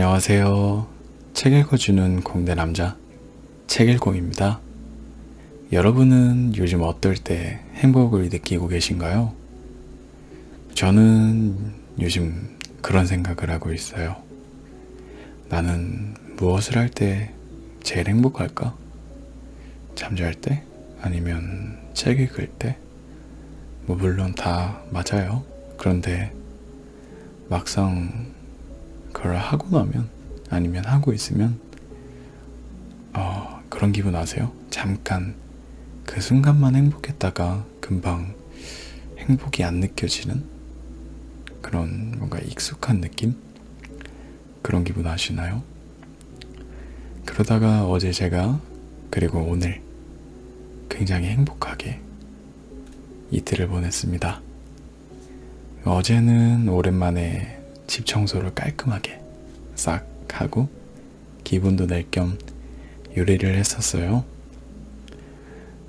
안녕하세요. 책 읽어주는 공대 남자 책일공입니다. 여러분은 요즘 어떨 때 행복을 느끼고 계신가요? 저는 요즘 그런 생각을 하고 있어요. 나는 무엇을 할 때 제일 행복할까? 잠잘 때? 아니면 책 읽을 때? 뭐 물론 다 맞아요. 그런데 막상 그걸 하고 나면 아니면 하고 있으면 어, 그런 기분 아세요? 잠깐 그 순간만 행복했다가 금방 행복이 안 느껴지는 그런 뭔가 익숙한 느낌? 그런 기분 아시나요? 그러다가 어제 제가 그리고 오늘 굉장히 행복하게 이틀을 보냈습니다. 어제는 오랜만에 집 청소를 깔끔하게 싹 하고 기분도 낼겸 요리를 했었어요.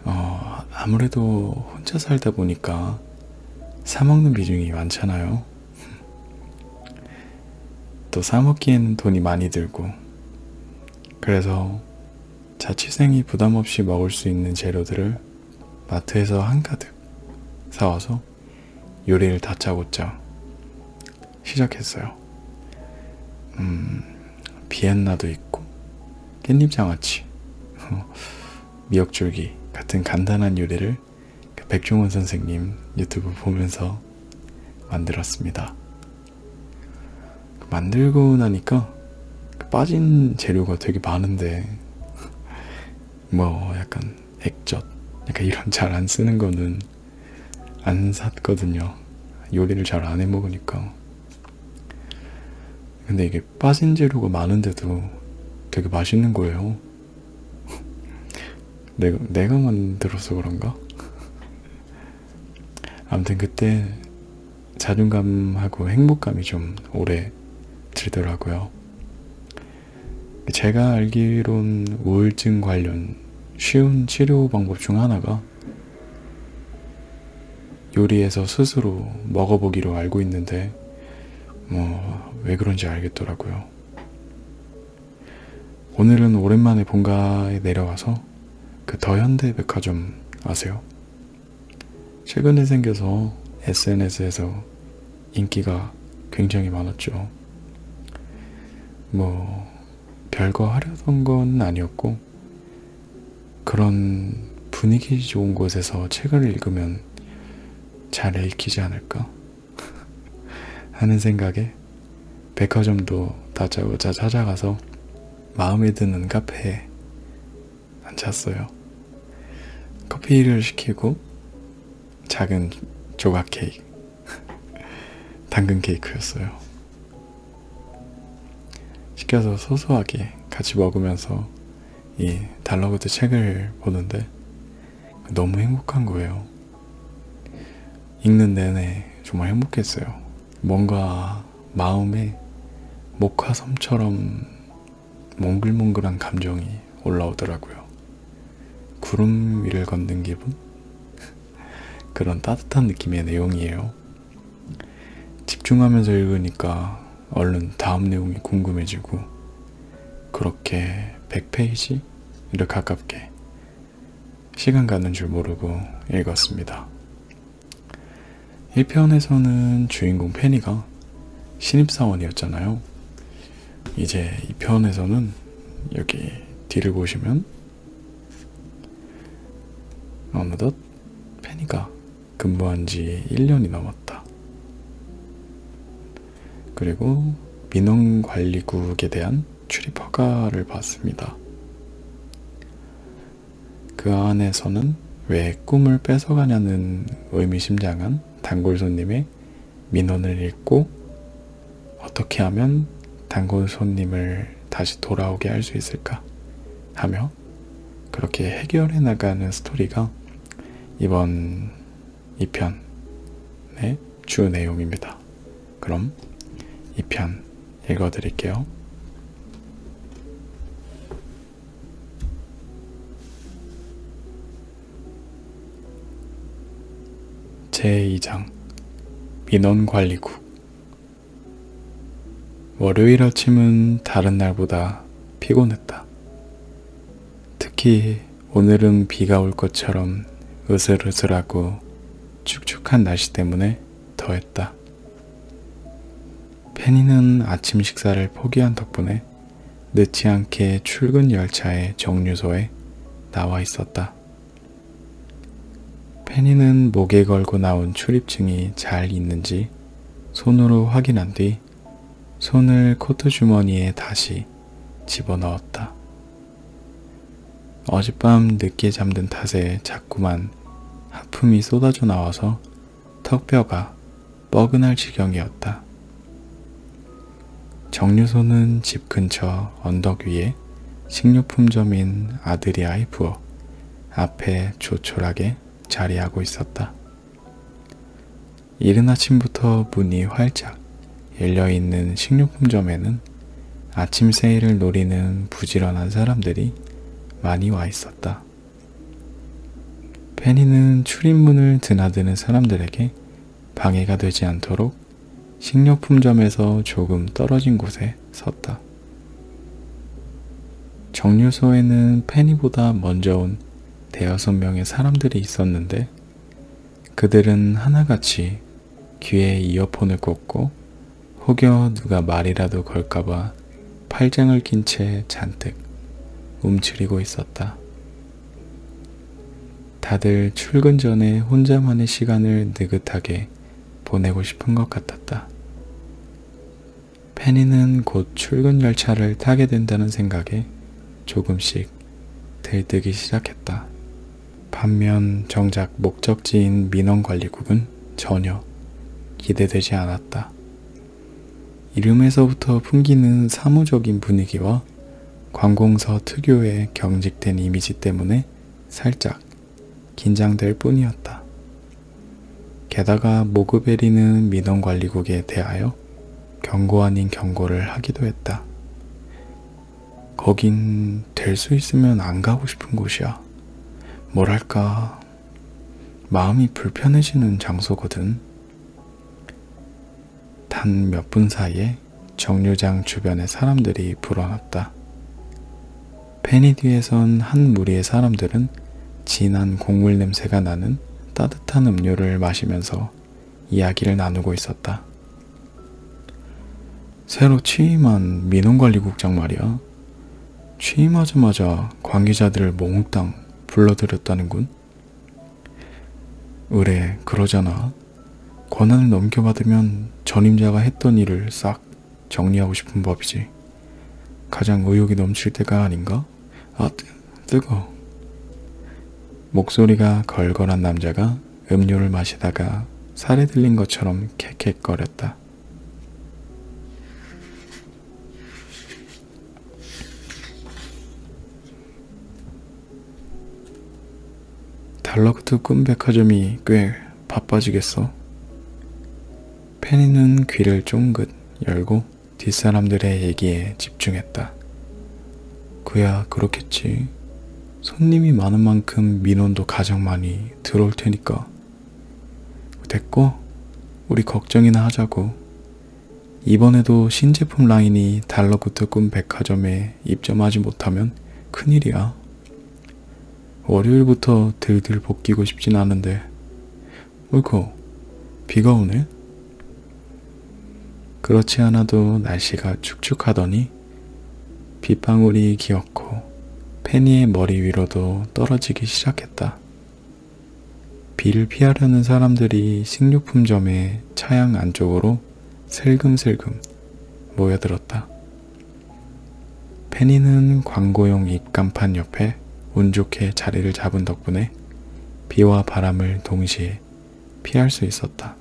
어, 아무래도 혼자 살다 보니까 사먹는 비중이 많잖아요. 또 사먹기에는 돈이 많이 들고 그래서 자취생이 부담 없이 먹을 수 있는 재료들을 마트에서 한가득 사와서 요리를 다짜고짜 시작했어요. 음, 비엔나도 있고 깻잎 장아찌, 미역줄기 같은 간단한 요리를 그 백종원 선생님 유튜브 보면서 만들었습니다. 만들고 나니까 그 빠진 재료가 되게 많은데 뭐 약간 액젓 약간 이런 잘 안 쓰는 거는 안 샀거든요. 요리를 잘 안 해 먹으니까. 근데 이게 빠진 재료가 많은데도 되게 맛있는 거예요. 내가, 내가 만들어서 그런가? 아무튼 그때 자존감하고 행복감이 좀 오래 들더라고요. 제가 알기론 우울증 관련 쉬운 치료 방법 중 하나가 요리해서 스스로 먹어보기로 알고 있는데 뭐 왜 그런지 알겠더라고요. 오늘은 오랜만에 본가에 내려와서 그 더현대 백화점 아세요? 최근에 생겨서 SNS에서 인기가 굉장히 많았죠. 뭐 별거 하려던 건 아니었고 그런 분위기 좋은 곳에서 책을 읽으면 잘 읽히지 않을까 하는 생각에 백화점도 다짜고짜 찾아가서 마음에 드는 카페에 앉았어요. 커피를 시키고 작은 조각 케이크, 당근 케이크였어요. 시켜서 소소하게 같이 먹으면서 이 달러그드 책을 보는데 너무 행복한 거예요. 읽는 내내 정말 행복했어요. 뭔가 마음에 목화섬처럼 몽글몽글한 감정이 올라오더라고요. 구름 위를 걷는 기분? 그런 따뜻한 느낌의 내용이에요. 집중하면서 읽으니까 얼른 다음 내용이 궁금해지고 그렇게 100페이지를 가깝게 시간 가는 줄 모르고 읽었습니다. 1편에서는 주인공 페니가 신입사원이었잖아요. 이제 2편에서는 여기 뒤를 보시면 어느덧 페니가 근무한 지 1년이 넘었다. 그리고 민원관리국에 대한 출입 허가를 받습니다. 그 안에서는 왜 꿈을 뺏어가냐는 의미심장한 단골 손님의 민원을 읽고 어떻게 하면 단골 손님을 다시 돌아오게 할수 있을까 하며 그렇게 해결해 나가는 스토리가 이번 2편의 주 내용입니다. 그럼 2편 읽어드릴게요. 제2장 민원관리국 월요일 아침은 다른 날보다 피곤했다. 특히 오늘은 비가 올 것처럼 으슬으슬하고 축축한 날씨 때문에 더했다. 페니는 아침 식사를 포기한 덕분에 늦지 않게 출근 열차의 정류소에 나와 있었다. 페니는 목에 걸고 나온 출입증이 잘 있는지 손으로 확인한 뒤 손을 코트 주머니에 다시 집어넣었다. 어젯밤 늦게 잠든 탓에 자꾸만 하품이 쏟아져 나와서 턱뼈가 뻐근할 지경이었다. 정류소는 집 근처 언덕 위에 식료품점인 아드리아의 부어 앞에 조촐하게 자리하고 있었다. 이른 아침부터 문이 활짝 열려있는 식료품점에는 아침 세일을 노리는 부지런한 사람들이 많이 와 있었다. 페니는 출입문을 드나드는 사람들에게 방해가 되지 않도록 식료품점에서 조금 떨어진 곳에 섰다. 정류소에는 페니보다 먼저 온 대여섯 명의 사람들이 있었는데 그들은 하나같이 귀에 이어폰을 꽂고 혹여 누가 말이라도 걸까봐 팔짱을 낀 채 잔뜩 움츠리고 있었다. 다들 출근 전에 혼자만의 시간을 느긋하게 보내고 싶은 것 같았다. 페니는 곧 출근 열차를 타게 된다는 생각에 조금씩 들뜨기 시작했다. 반면 정작 목적지인 민원관리국은 전혀 기대되지 않았다. 이름에서부터 풍기는 사무적인 분위기와 관공서 특유의 경직된 이미지 때문에 살짝 긴장될 뿐이었다. 게다가 모그베리는 민원관리국에 대하여 경고 아닌 경고를 하기도 했다. 거긴 될 수 있으면 안 가고 싶은 곳이야. 뭐랄까, 마음이 불편해지는 장소거든. 단 몇 분 사이에 정류장 주변의 사람들이 불어났다. 페니 뒤에선 한 무리의 사람들은 진한 곡물 냄새가 나는 따뜻한 음료를 마시면서 이야기를 나누고 있었다. 새로 취임한 민원관리국장 말이야. 취임하자마자 관계자들을 몽땅 불러들였다는군. 의뢰 그러잖아. 권한을 넘겨받으면 전임자가 했던 일을 싹 정리하고 싶은 법이지. 가장 의욕이 넘칠 때가 아닌가? 아, 뜨, 뜨거. 목소리가 걸걸한 남자가 음료를 마시다가 살에 들린 것처럼 캑캑거렸다. 달러그트 꿈 백화점이 꽤 바빠지겠어. 페니는 귀를 쫑긋 열고 뒷사람들의 얘기에 집중했다. 그야 그렇겠지. 손님이 많은 만큼 민원도 가장 많이 들어올 테니까. 됐고, 우리 걱정이나 하자고. 이번에도 신제품 라인이 달러구트 꿈 백화점에 입점하지 못하면 큰일이야. 월요일부터 들들 볶이고 싶진 않은데. 어이구, 비가 오네? 그렇지 않아도 날씨가 축축하더니 빗방울이 기었고 페니의 머리 위로도 떨어지기 시작했다. 비를 피하려는 사람들이 식료품점의 차양 안쪽으로 슬금슬금 모여들었다. 페니는 광고용 입간판 옆에 운 좋게 자리를 잡은 덕분에 비와 바람을 동시에 피할 수 있었다.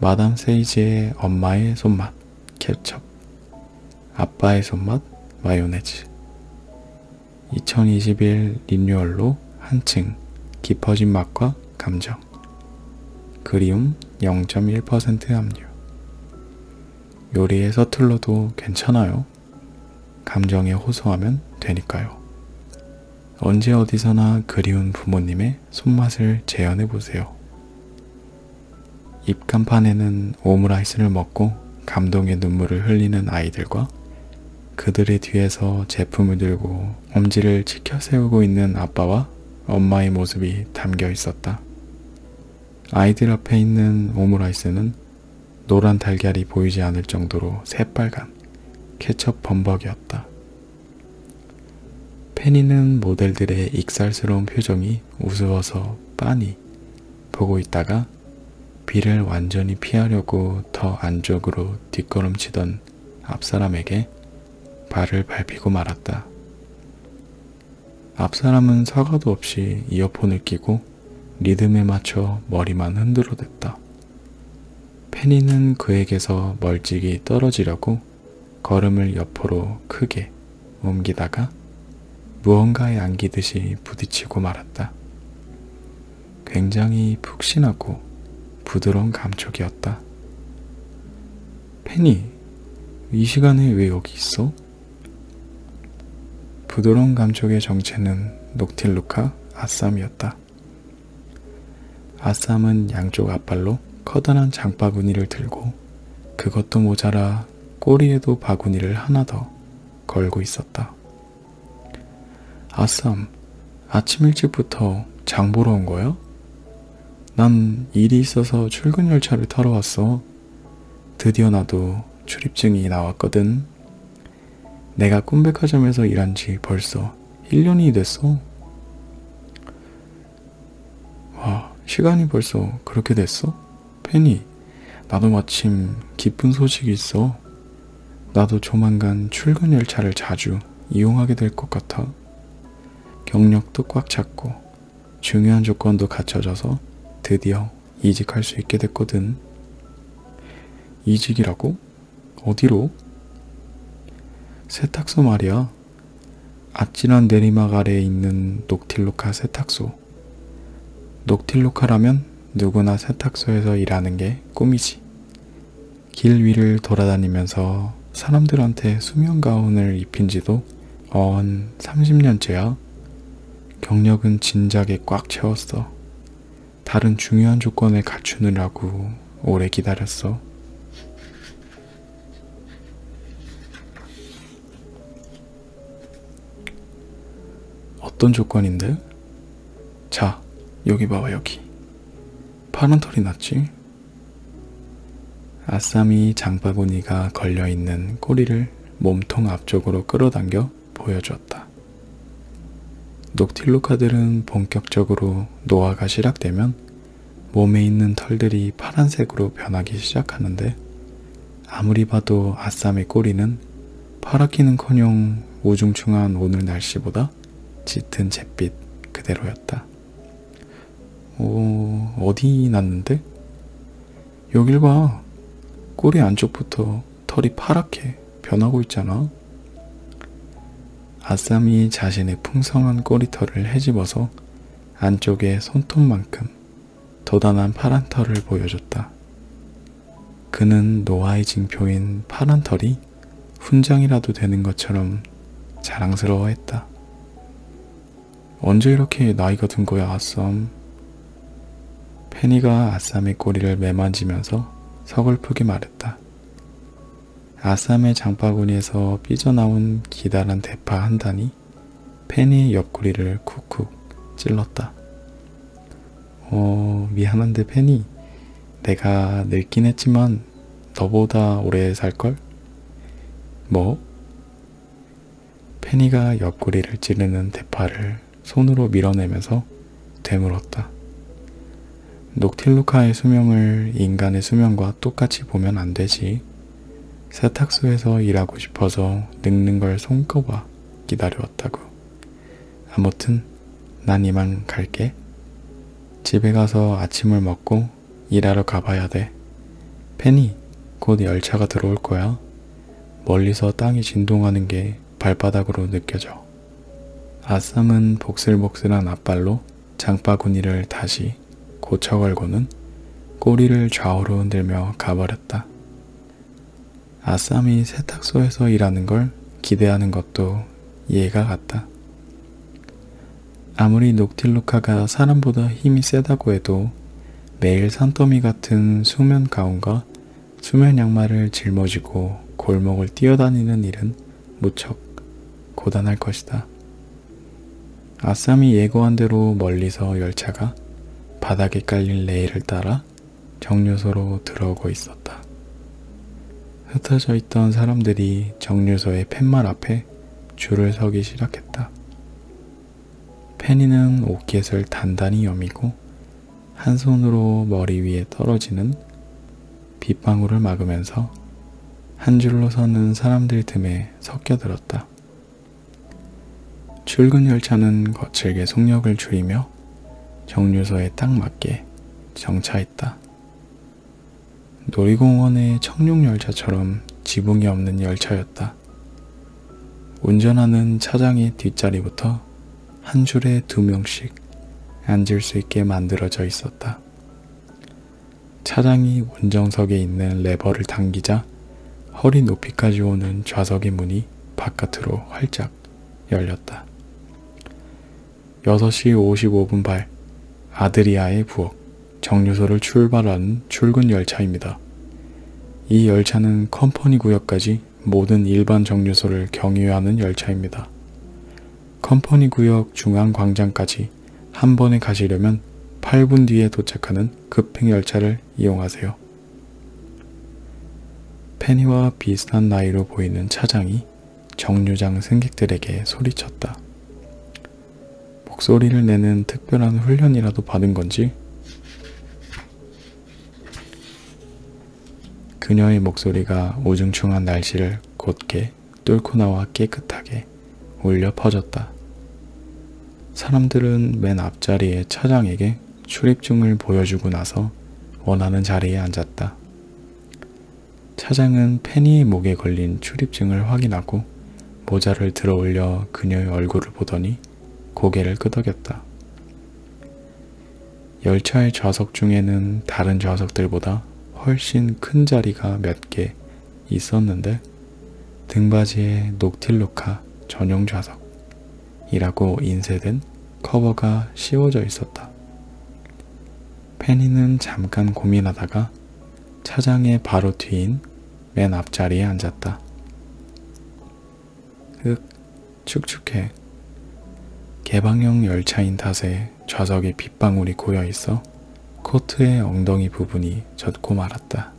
마담 세이지의 엄마의 손맛 케첩, 아빠의 손맛 마요네즈. 2021 리뉴얼로 한층 깊어진 맛과 감정. 그리움 0.1% 함유. 요리에 서툴러도 괜찮아요. 감정에 호소하면 되니까요. 언제 어디서나 그리운 부모님의 손맛을 재현해 보세요. 입간판에는 오므라이스를 먹고 감동의 눈물을 흘리는 아이들과 그들의 뒤에서 제품을 들고 엄지를 치켜 세우고 있는 아빠와 엄마의 모습이 담겨 있었다. 아이들 앞에 있는 오므라이스는 노란 달걀이 보이지 않을 정도로 새빨간 케첩 범벅이었다. 페니는 모델들의 익살스러운 표정이 우스워서 빤히 보고 있다가 비를 완전히 피하려고 더 안쪽으로 뒷걸음치던 앞사람에게 발을 밟히고 말았다. 앞사람은 사과도 없이 이어폰을 끼고 리듬에 맞춰 머리만 흔들어댔다. 페니는 그에게서 멀찍이 떨어지려고 걸음을 옆으로 크게 옮기다가 무언가에 안기듯이 부딪히고 말았다. 굉장히 푹신하고 부드러운 감촉이었다. 페니, 이 시간에 왜 여기 있어? 부드러운 감촉의 정체는 녹틸루카 아쌈이었다. 아쌈은 양쪽 앞발로 커다란 장바구니를 들고 그것도 모자라 꼬리에도 바구니를 하나 더 걸고 있었다. 아쌈, 아침 일찍부터 장 보러 온 거야? 난 일이 있어서 출근 열차를 타러 왔어. 드디어 나도 출입증이 나왔거든. 내가 꿈백화점에서 일한 지 벌써 1년이 됐어. 와, 시간이 벌써 그렇게 됐어? 페니, 나도 마침 기쁜 소식이 있어. 나도 조만간 출근 열차를 자주 이용하게 될것 같아. 경력도 꽉 찼고 중요한 조건도 갖춰져서 드디어 이직할 수 있게 됐거든. 이직이라고? 어디로? 세탁소 말이야. 아찔한 내리막 아래에 있는 녹틸로카 세탁소. 녹틸로카라면 누구나 세탁소에서 일하는 게 꿈이지. 길 위를 돌아다니면서 사람들한테 수면 가운을 입힌 지도 어언 30년째야. 경력은 진작에 꽉 채웠어. 다른 중요한 조건을 갖추느라고 오래 기다렸어. 어떤 조건인데? 자, 여기 봐봐, 여기. 파란 털이 났지? 아싸미 장바구니가 걸려있는 꼬리를 몸통 앞쪽으로 끌어당겨 보여주었다. 녹틸루카들은 본격적으로 노화가 시작되면 몸에 있는 털들이 파란색으로 변하기 시작하는데 아무리 봐도 아쌈의 꼬리는 파랗기는커녕 우중충한 오늘 날씨보다 짙은 잿빛 그대로였다. 오, 어디 났는데? 여길 봐. 꼬리 안쪽부터 털이 파랗게 변하고 있잖아. 아쌈이 자신의 풍성한 꼬리털을 헤집어서 안쪽에 손톱만큼 도단한 파란 털을 보여줬다. 그는 노아의 징표인 파란 털이 훈장이라도 되는 것처럼 자랑스러워했다. 언제 이렇게 나이가 든 거야, 아쌈? 페니가 아쌈의 꼬리를 매만지면서 서글프게 말했다. 아쌈의 장바구니에서 삐져나온 기다란 대파 한 단이 페니의 옆구리를 쿡쿡 찔렀다. 어, 미안한데 페니. 내가 늙긴 했지만 너보다 오래 살걸? 뭐? 페니가 옆구리를 찌르는 대파를 손으로 밀어내면서 되물었다. 녹틸루카의 수명을 인간의 수명과 똑같이 보면 안 되지. 세탁소에서 일하고 싶어서 늙는 걸 손꼽아 기다려왔다고. 아무튼 난 이만 갈게. 집에 가서 아침을 먹고 일하러 가봐야 돼. 페니, 곧 열차가 들어올 거야. 멀리서 땅이 진동하는 게 발바닥으로 느껴져. 아쌈은 복슬복슬한 앞발로 장바구니를 다시 고쳐 걸고는 꼬리를 좌우로 흔들며 가버렸다. 아쌈이 세탁소에서 일하는 걸 기대하는 것도 이해가 갔다. 아무리 녹틸루카가 사람보다 힘이 세다고 해도 매일 산더미 같은 수면 가운과 수면 양말을 짊어지고 골목을 뛰어다니는 일은 무척 고단할 것이다. 아쌈이 예고한 대로 멀리서 열차가 바닥에 깔린 레일을 따라 정류소로 들어오고 있었다. 흩어져 있던 사람들이 정류소의 팻말 앞에 줄을 서기 시작했다. 페니는 옷깃을 단단히 여미고 한 손으로 머리 위에 떨어지는 빗방울을 막으면서 한 줄로 서는 사람들 틈에 섞여들었다. 출근 열차는 거칠게 속력을 줄이며 정류소에 딱 맞게 정차했다. 놀이공원의 청룡열차처럼 지붕이 없는 열차였다. 운전하는 차장의 뒷자리부터 한 줄에 두 명씩 앉을 수 있게 만들어져 있었다. 차장이 운정석에 있는 레버를 당기자 허리 높이까지 오는 좌석의 문이 바깥으로 활짝 열렸다. 6시 55분 발 아드리아의 부엌 정류소를 출발하는 출근 열차입니다. 이 열차는 컴퍼니 구역까지 모든 일반 정류소를 경유하는 열차입니다. 컴퍼니 구역 중앙 광장까지 한 번에 가시려면 8분 뒤에 도착하는 급행 열차를 이용하세요. 페니와 비슷한 나이로 보이는 차장이 정류장 승객들에게 소리쳤다. 목소리를 내는 특별한 훈련이라도 받은 건지 그녀의 목소리가 우중충한 날씨를 곧게 뚫고 나와 깨끗하게 울려 퍼졌다. 사람들은 맨 앞자리의 차장에게 출입증을 보여주고 나서 원하는 자리에 앉았다. 차장은 페니의 목에 걸린 출입증을 확인하고 모자를 들어 올려 그녀의 얼굴을 보더니 고개를 끄덕였다. 열차의 좌석 중에는 다른 좌석들보다 훨씬 큰 자리가 몇 개 있었는데 등받이에 녹틸루카 전용 좌석이라고 인쇄된 커버가 씌워져 있었다. 페니는 잠깐 고민하다가 차장의 바로 뒤인 맨 앞자리에 앉았다. 흑, 축축해. 개방형 열차인 탓에 좌석에 빗방울이 고여 있어 코트의 엉덩이 부분이 젖고 말았다.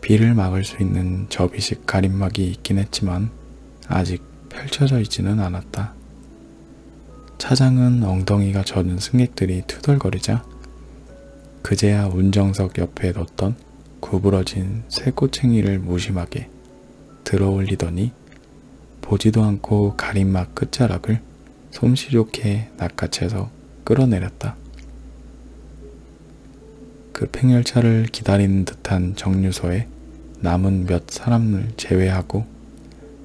비를 막을 수 있는 접이식 가림막이 있긴 했지만 아직 펼쳐져 있지는 않았다. 차장은 엉덩이가 젖은 승객들이 투덜거리자 그제야 운정석 옆에 뒀던 구부러진 쇠꼬챙이를 무심하게 들어 올리더니 보지도 않고 가림막 끝자락을 솜씨 좋게 낚아채서 끌어내렸다. 급행열차를 그 기다리는 듯한 정류소에 남은 몇 사람을 제외하고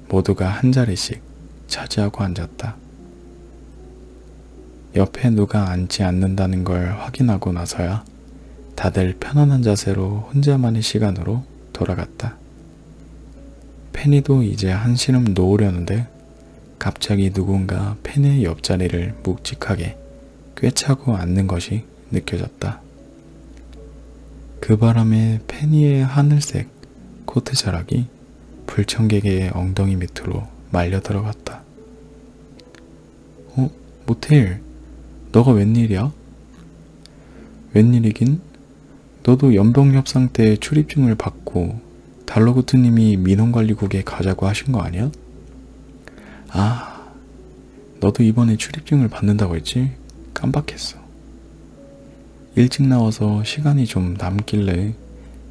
모두가 한 자리씩 차지하고 앉았다. 옆에 누가 앉지 않는다는 걸 확인하고 나서야 다들 편안한 자세로 혼자만의 시간으로 돌아갔다. 페니도 이제 한시름 놓으려는데 갑자기 누군가 펜의 옆자리를 묵직하게 꿰차고 앉는 것이 느껴졌다. 그 바람에 페니의 하늘색 코트 자락이 불청객의 엉덩이 밑으로 말려 들어갔다. 어? 모텔, 너가 웬일이야? 웬일이긴? 너도 연봉 협상 때 출입증을 받고 달러구트님이 민원관리국에 가자고 하신 거 아니야? 아, 너도 이번에 출입증을 받는다고 했지? 깜빡했어. 일찍 나와서 시간이 좀 남길래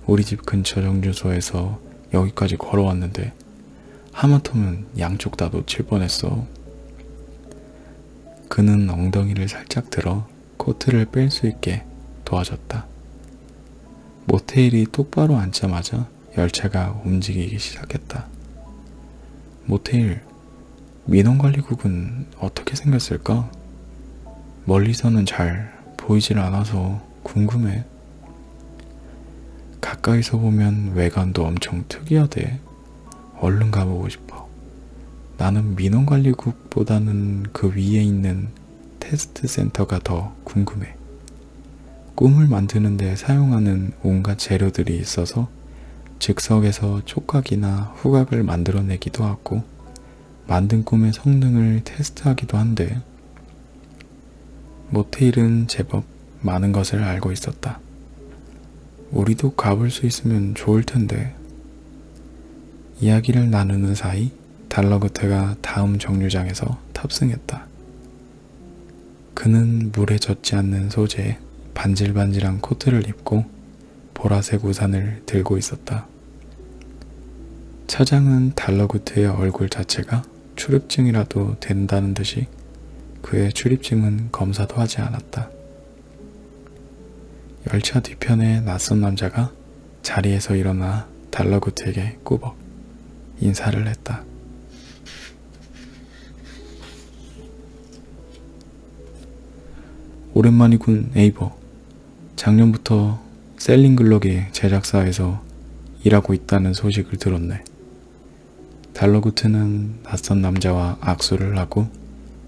우리 집 근처 정류소에서 여기까지 걸어왔는데 하마터면 양쪽 다 놓칠 뻔했어. 그는 엉덩이를 살짝 들어 코트를 뺄 수 있게 도와줬다. 모테일이 똑바로 앉자마자 열차가 움직이기 시작했다. 모테일, 민원관리국은 어떻게 생겼을까? 멀리서는 잘 보이질 않아서 궁금해. 가까이서 보면 외관도 엄청 특이하대. 얼른 가보고 싶어. 나는 민원관리국보다는 그 위에 있는 테스트 센터가 더 궁금해. 꿈을 만드는데 사용하는 온갖 재료들이 있어서 즉석에서 촉각이나 후각을 만들어내기도 하고 만든 꿈의 성능을 테스트하기도 한데 모테일은 제법 많은 것을 알고 있었다. 우리도 가볼 수 있으면 좋을 텐데. 이야기를 나누는 사이 달러그트가 다음 정류장에서 탑승했다. 그는 물에 젖지 않는 소재에 반질반질한 코트를 입고 보라색 우산을 들고 있었다. 차장은 달러구트의 얼굴 자체가 출입증이라도 된다는 듯이 그의 출입증은 검사도 하지 않았다. 열차 뒤편에 낯선 남자가 자리에서 일어나 달러구트에게 꾸벅 인사를 했다. 오랜만이군, 에이버. 작년부터 셀링글럭의 제작사에서 일하고 있다는 소식을 들었네. 달러구트는 낯선 남자와 악수를 하고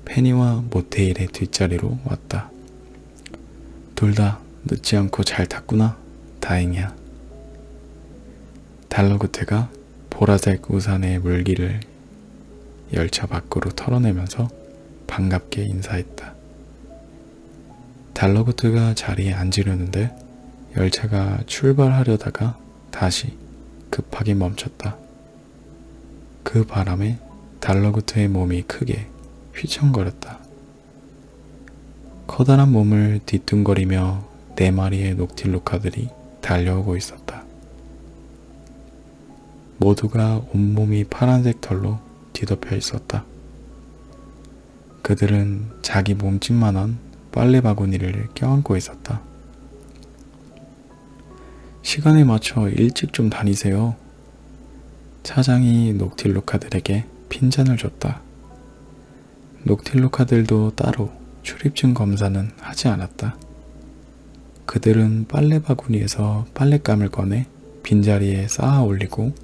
페니와 모테일의 뒷자리로 왔다. 둘다 늦지 않고 잘 탔구나. 다행이야. 달러구트가 보라색 우산의 물기를 열차 밖으로 털어내면서 반갑게 인사했다. 달러구트가 자리에 앉으려는데 열차가 출발하려다가 다시 급하게 멈췄다. 그 바람에 달러구트의 몸이 크게 휘청거렸다. 커다란 몸을 뒤뚱거리며 네 마리의 녹틸로카들이 달려오고 있었다. 모두가 온몸이 파란색 털로 뒤덮여 있었다. 그들은 자기 몸집만한 빨래 바구니를 껴안고 있었다. 시간에 맞춰 일찍 좀 다니세요. 차장이 녹틸로카들에게 핀잔을 줬다. 녹틸로카들도 따로 출입증 검사는 하지 않았다. 그들은 빨래 바구니에서 빨랫감을 꺼내 빈자리에 쌓아 올리고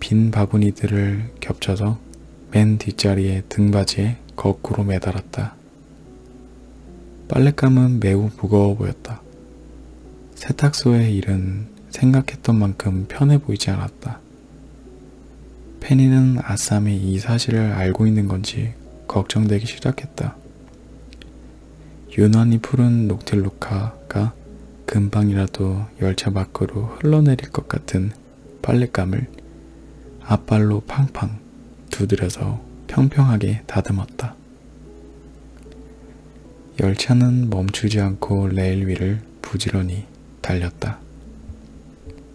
빈 바구니들을 겹쳐서 맨 뒷자리의 등받이에 거꾸로 매달았다. 빨랫감은 매우 무거워 보였다. 세탁소의 일은 생각했던 만큼 편해 보이지 않았다. 페니는 아쌈이 이 사실을 알고 있는 건지 걱정되기 시작했다. 유난히 푸른 녹틸루카가 금방이라도 열차 밖으로 흘러내릴 것 같은 빨랫감을 앞발로 팡팡 두드려서 평평하게 다듬었다. 열차는 멈추지 않고 레일 위를 부지런히 달렸다.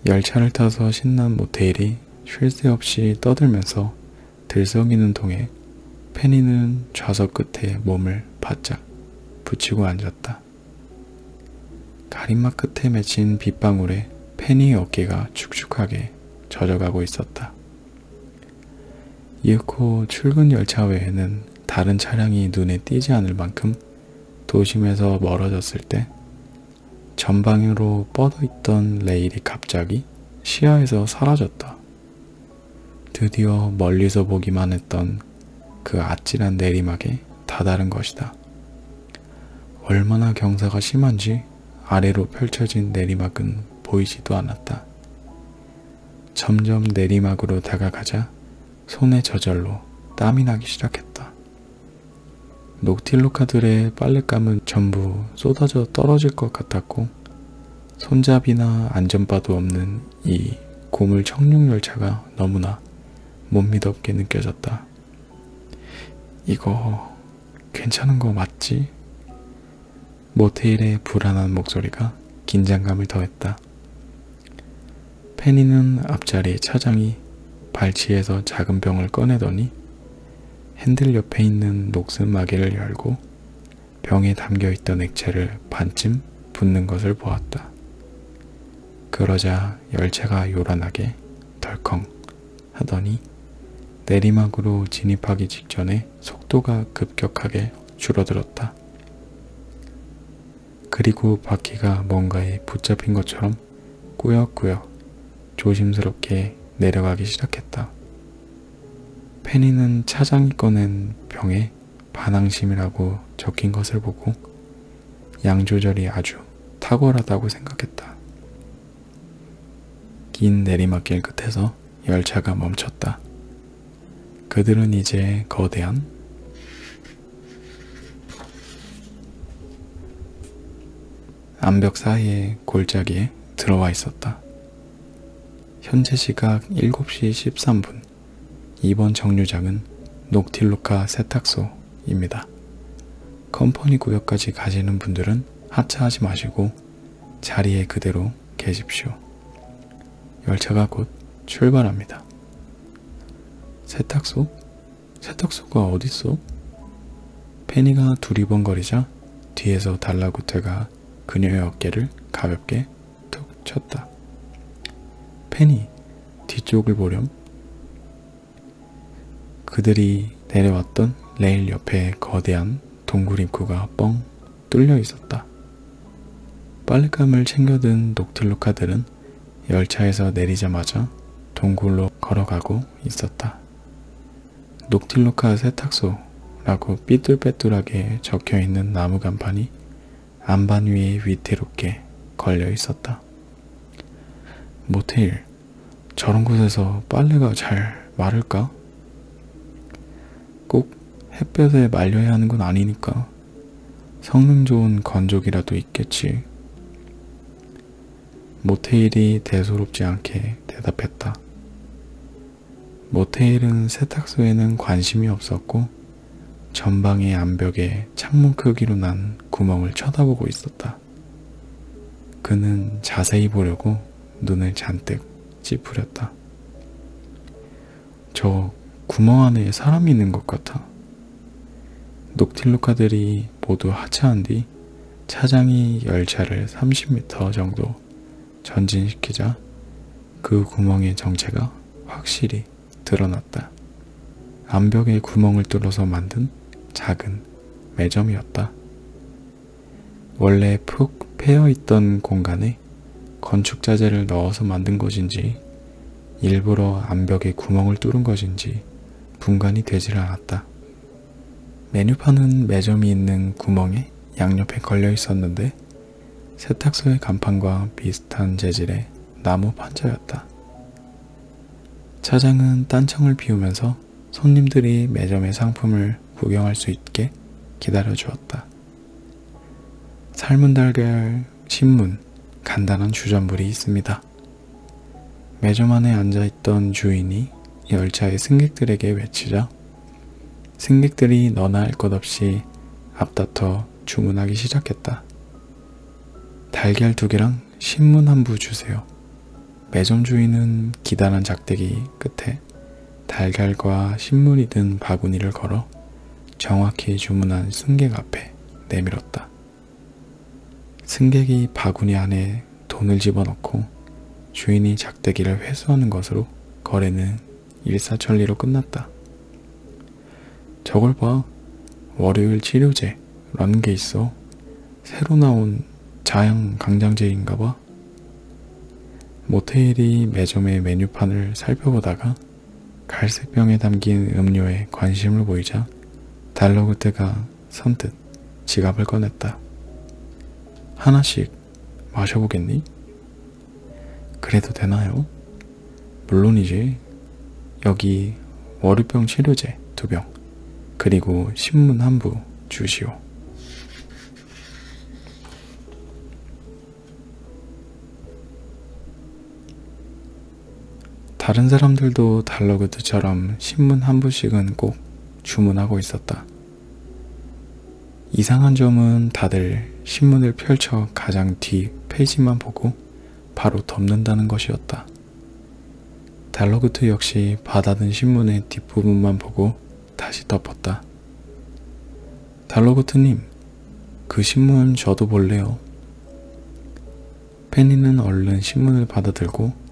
열차를 타서 신난 모테일이 쉴 새 없이 떠들면서 들썩이는 통에 페니는 좌석 끝에 몸을 바짝 붙이고 앉았다. 가림막 끝에 맺힌 빗방울에 페니의 어깨가 축축하게 젖어가고 있었다. 이윽고 출근 열차 외에는 다른 차량이 눈에 띄지 않을 만큼 도심에서 멀어졌을 때 전방으로 뻗어있던 레일이 갑자기 시야에서 사라졌다. 드디어 멀리서 보기만 했던 그 아찔한 내리막에 다다른 것이다. 얼마나 경사가 심한지 아래로 펼쳐진 내리막은 보이지도 않았다. 점점 내리막으로 다가가자 손에 저절로 땀이 나기 시작했다. 녹틸로카들의 빨랫감은 전부 쏟아져 떨어질 것 같았고 손잡이나 안전바도 없는 이 고물 청룡 열차가 너무나 못 믿었게 느껴졌다. 이거 괜찮은 거 맞지? 모테일의 불안한 목소리가 긴장감을 더했다. 페니는 앞자리 차장이 발치에서 작은 병을 꺼내더니 핸들 옆에 있는 녹슨 마개를 열고 병에 담겨 있던 액체를 반쯤 붓는 것을 보았다. 그러자 열차가 요란하게 덜컹 하더니 내리막으로 진입하기 직전에 속도가 급격하게 줄어들었다. 그리고 바퀴가 뭔가에 붙잡힌 것처럼 꾸역꾸역 조심스럽게 내려가기 시작했다. 페니는 차장이 꺼낸 병에 반항심이라고 적힌 것을 보고 양 조절이 아주 탁월하다고 생각했다. 긴 내리막길 끝에서 열차가 멈췄다. 그들은 이제 거대한 암벽 사이의 골짜기에 들어와 있었다. 현재 시각 7시 13분. 이번 정류장은 녹틸루카 세탁소입니다. 컴퍼니 구역까지 가시는 분들은 하차하지 마시고 자리에 그대로 계십시오. 열차가 곧 출발합니다. 세탁소? 세탁소가 어딨어? 페니가 두리번거리자 뒤에서 달라구테가 그녀의 어깨를 가볍게 툭 쳤다. 페니, 뒤쪽을 보렴. 그들이 내려왔던 레일 옆에 거대한 동굴 입구가 뻥 뚫려 있었다. 빨랫감을 챙겨든 녹틸루카들은 열차에서 내리자마자 동굴로 걸어가고 있었다. 녹틸루카 세탁소라고 삐뚤빼뚤하게 적혀 있는 나무 간판이 안반 위에 위태롭게 걸려 있었다. 모테일, 저런 곳에서 빨래가 잘 마를까? 꼭 햇볕에 말려야 하는 건 아니니까 성능 좋은 건조기라도 있겠지. 모테일이 대수롭지 않게 대답했다. 모테일은 세탁소에는 관심이 없었고 전방의 암벽에 창문 크기로 난 구멍을 쳐다보고 있었다. 그는 자세히 보려고 눈을 잔뜩 찌푸렸다. 저 구멍 안에 사람이 있는 것 같아. 녹틸루카들이 모두 하차한 뒤 차장이 열차를 30m 정도 전진시키자 그 구멍의 정체가 확실히 드러났다. 암벽에 구멍을 뚫어서 만든 작은 매점이었다. 원래 푹 패여 있던 공간에 건축 자재를 넣어서 만든 것인지 일부러 암벽에 구멍을 뚫은 것인지 분간이 되질 않았다. 메뉴판은 매점이 있는 구멍에 양옆에 걸려 있었는데 세탁소의 간판과 비슷한 재질의 나무 판자였다. 차장은 딴청을 피우면서 손님들이 매점의 상품을 구경할 수 있게 기다려 주었다. 삶은 달걀, 신문, 간단한 주전부리 있습니다. 매점 안에 앉아있던 주인이 열차의 승객들에게 외치자 승객들이 너나 할 것 없이 앞다퉈 주문하기 시작했다. 달걀 두 개랑 신문 한 부 주세요. 매점 주인은 기다란 작대기 끝에 달걀과 신문이 든 바구니를 걸어 정확히 주문한 승객 앞에 내밀었다. 승객이 바구니 안에 돈을 집어넣고 주인이 작대기를 회수하는 것으로 거래는 일사천리로 끝났다. 저걸 봐. 월요일 치료제라는 게 있어. 새로 나온 자양 강장제인가 봐. 모테일이 매점의 메뉴판을 살펴보다가 갈색 병에 담긴 음료에 관심을 보이자 달러그테가 선뜻 지갑을 꺼냈다. 하나씩 마셔보겠니? 그래도 되나요? 물론이지. 여기 월요병 치료제 두 병, 그리고 신문 한 부 주시오. 다른 사람들도 달러그드처럼 신문 한 부씩은 꼭 주문하고 있었다. 이상한 점은 다들 신문을 펼쳐 가장 뒤 페이지만 보고 바로 덮는다는 것이었다. 달러그트 역시 받아든 신문의 뒷부분만 보고 다시 덮었다. 달러그트님, 그 신문 저도 볼래요. 페니는 얼른 신문을 받아들고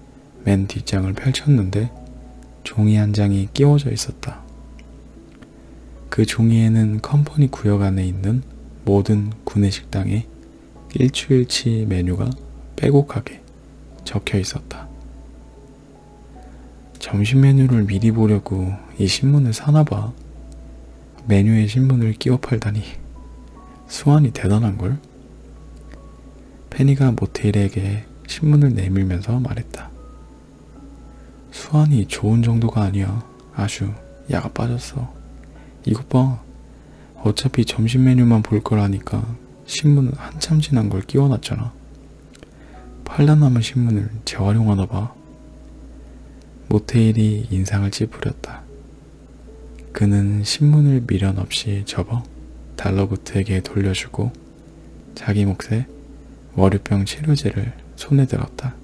맨 뒷장을 펼쳤는데 종이 한 장이 끼워져 있었다. 그 종이에는 컴퍼니 구역 안에 있는 모든 구내식당의 일주일치 메뉴가 빼곡하게 적혀 있었다. 점심 메뉴를 미리 보려고 이 신문을 사나봐. 메뉴에 신문을 끼워 팔다니 수완이 대단한걸? 페니가 모텔에게 신문을 내밀면서 말했다. 수완이 좋은 정도가 아니야. 아슈, 야가 빠졌어. 이것 봐. 어차피 점심 메뉴만 볼 거라니까 신문 한참 지난 걸 끼워놨잖아. 팔다 남은 신문을 재활용하나 봐. 모테일이 인상을 찌푸렸다. 그는 신문을 미련 없이 접어 달러부트에게 돌려주고 자기 몫의 월요병 치료제를 손에 들었다.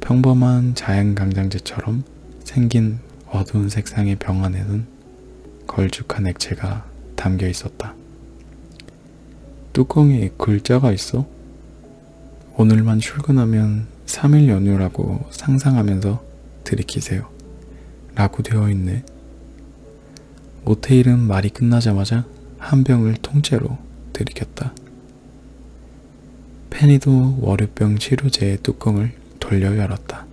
평범한 자연강장제처럼 생긴 어두운 색상의 병 안에는 걸쭉한 액체가 담겨 있었다. 뚜껑에 글자가 있어? 오늘만 출근하면 3일 연휴라고 상상하면서 들이키세요. 라고 되어 있네. 모테일은 말이 끝나자마자 한 병을 통째로 들이켰다. 페니도 월요병 치료제의 뚜껑을 돌려 열었다.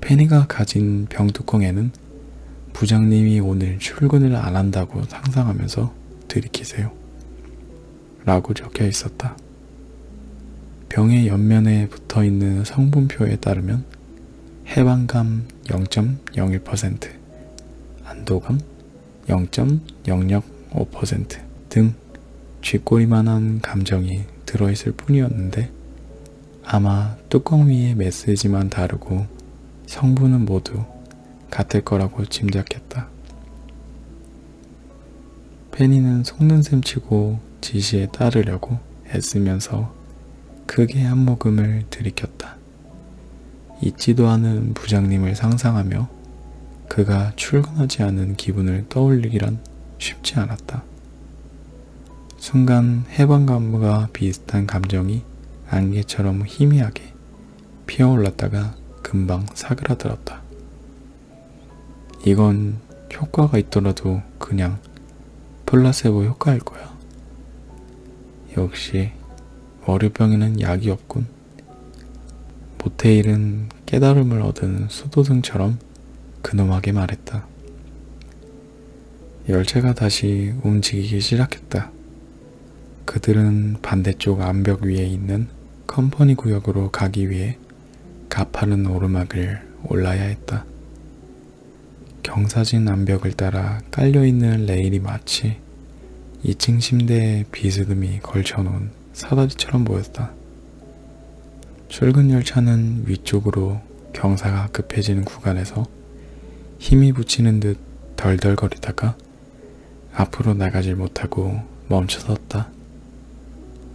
페니가 가진 병뚜껑에는 부장님이 오늘 출근을 안 한다고 상상하면서 들이키세요. 라고 적혀 있었다. 병의 옆면에 붙어 있는 성분표에 따르면 해방감 0.01%, 안도감 0.005%등 쥐꼬리만한 감정이 들어있을 뿐이었는데 아마 뚜껑 위의 메시지만 다르고 성분은 모두 같을 거라고 짐작했다. 페니는 속는 셈 치고 지시에 따르려고 애쓰면서 크게 한 모금을 들이켰다. 잊지도 않은 부장님을 상상하며 그가 출근하지 않은 기분을 떠올리기란 쉽지 않았다. 순간 해방감과 비슷한 감정이 안개처럼 희미하게 피어올랐다가 금방 사그라들었다. 이건 효과가 있더라도 그냥 플라세보 효과일 거야. 역시 월요병에는 약이 없군. 모테일은 깨달음을 얻은 수도승처럼 근엄하게 말했다. 열차가 다시 움직이기 시작했다. 그들은 반대쪽 암벽 위에 있는 컴퍼니 구역으로 가기 위해 가파른 오르막을 올라야 했다. 경사진 암벽을 따라 깔려있는 레일이 마치 2층 침대에 비스듬히 걸쳐놓은 사다리처럼 보였다. 출근 열차는 위쪽으로 경사가 급해지는 구간에서 힘이 붙이는 듯 덜덜거리다가 앞으로 나가질 못하고 멈춰섰다.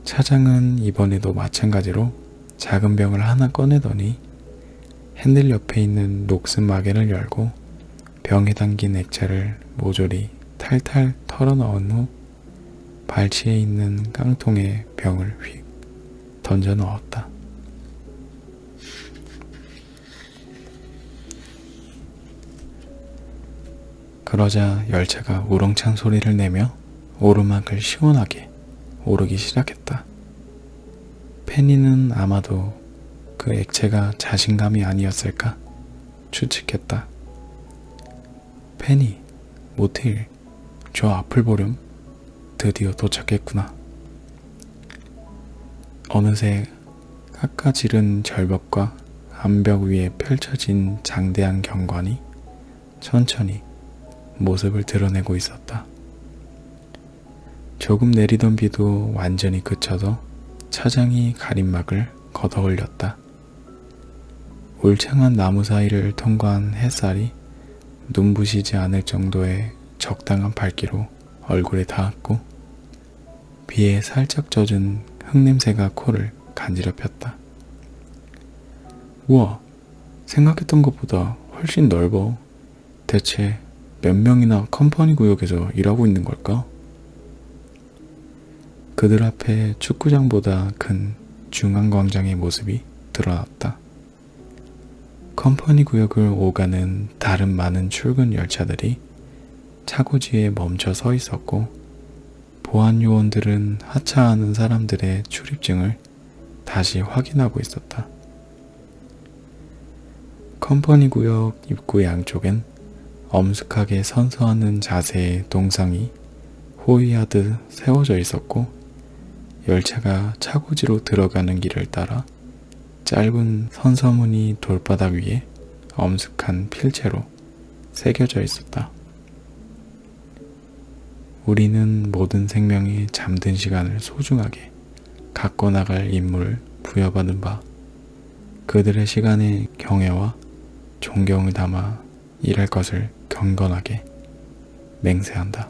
차장은 이번에도 마찬가지로 작은 병을 하나 꺼내더니 핸들 옆에 있는 녹슨 마개를 열고 병에 담긴 액체를 모조리 탈탈 털어 넣은 후 발치에 있는 깡통에 병을 휙 던져 넣었다. 그러자 열차가 우렁찬 소리를 내며 오르막을 시원하게 오르기 시작했다. 페니는 아마도 그 액체가 자신감이 아니었을까 추측했다. 페니, 모텔, 저 앞을 보렴. 드디어 도착했구나. 어느새 깎아지른 절벽과 암벽 위에 펼쳐진 장대한 경관이 천천히 모습을 드러내고 있었다. 조금 내리던 비도 완전히 그쳐서 차장이 가림막을 걷어 올렸다. 울창한 나무 사이를 통과한 햇살이 눈부시지 않을 정도의 적당한 밝기로 얼굴에 닿았고 비에 살짝 젖은 흙냄새가 코를 간지럽혔다. 우와, 생각했던 것보다 훨씬 넓어. 대체 몇 명이나 컴퍼니 구역에서 일하고 있는 걸까? 그들 앞에 축구장보다 큰 중앙광장의 모습이 드러났다. 컴퍼니 구역을 오가는 다른 많은 출근 열차들이 차고지에 멈춰 서 있었고 보안 요원들은 하차하는 사람들의 출입증을 다시 확인하고 있었다. 컴퍼니 구역 입구 양쪽엔 엄숙하게 선서하는 자세의 동상이 호위하듯 세워져 있었고 열차가 차고지로 들어가는 길을 따라 짧은 선서문이 돌바닥 위에 엄숙한 필체로 새겨져 있었다. 우리는 모든 생명이 잠든 시간을 소중하게 갖고 나갈 임무를 부여받은 바 그들의 시간에 경애와 존경을 담아 일할 것을 경건하게 맹세한다.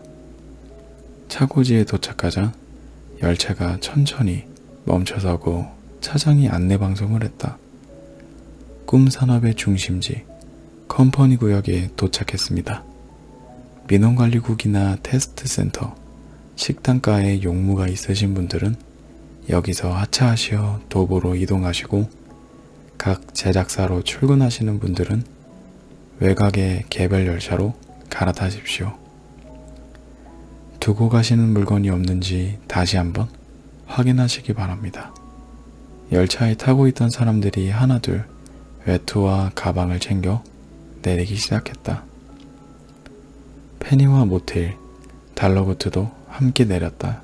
차고지에 도착하자 열차가 천천히 멈춰서고 차장이 안내 방송을 했다. 꿈 산업의 중심지 컴퍼니 구역에 도착했습니다. 민원관리국이나 테스트센터, 식당가에 용무가 있으신 분들은 여기서 하차하시어 도보로 이동하시고 각 제작사로 출근하시는 분들은 외곽의 개별 열차로 갈아타십시오. 두고 가시는 물건이 없는지 다시 한번 확인하시기 바랍니다. 열차에 타고 있던 사람들이 하나둘 외투와 가방을 챙겨 내리기 시작했다. 페니와 모텔, 달러구트도 함께 내렸다.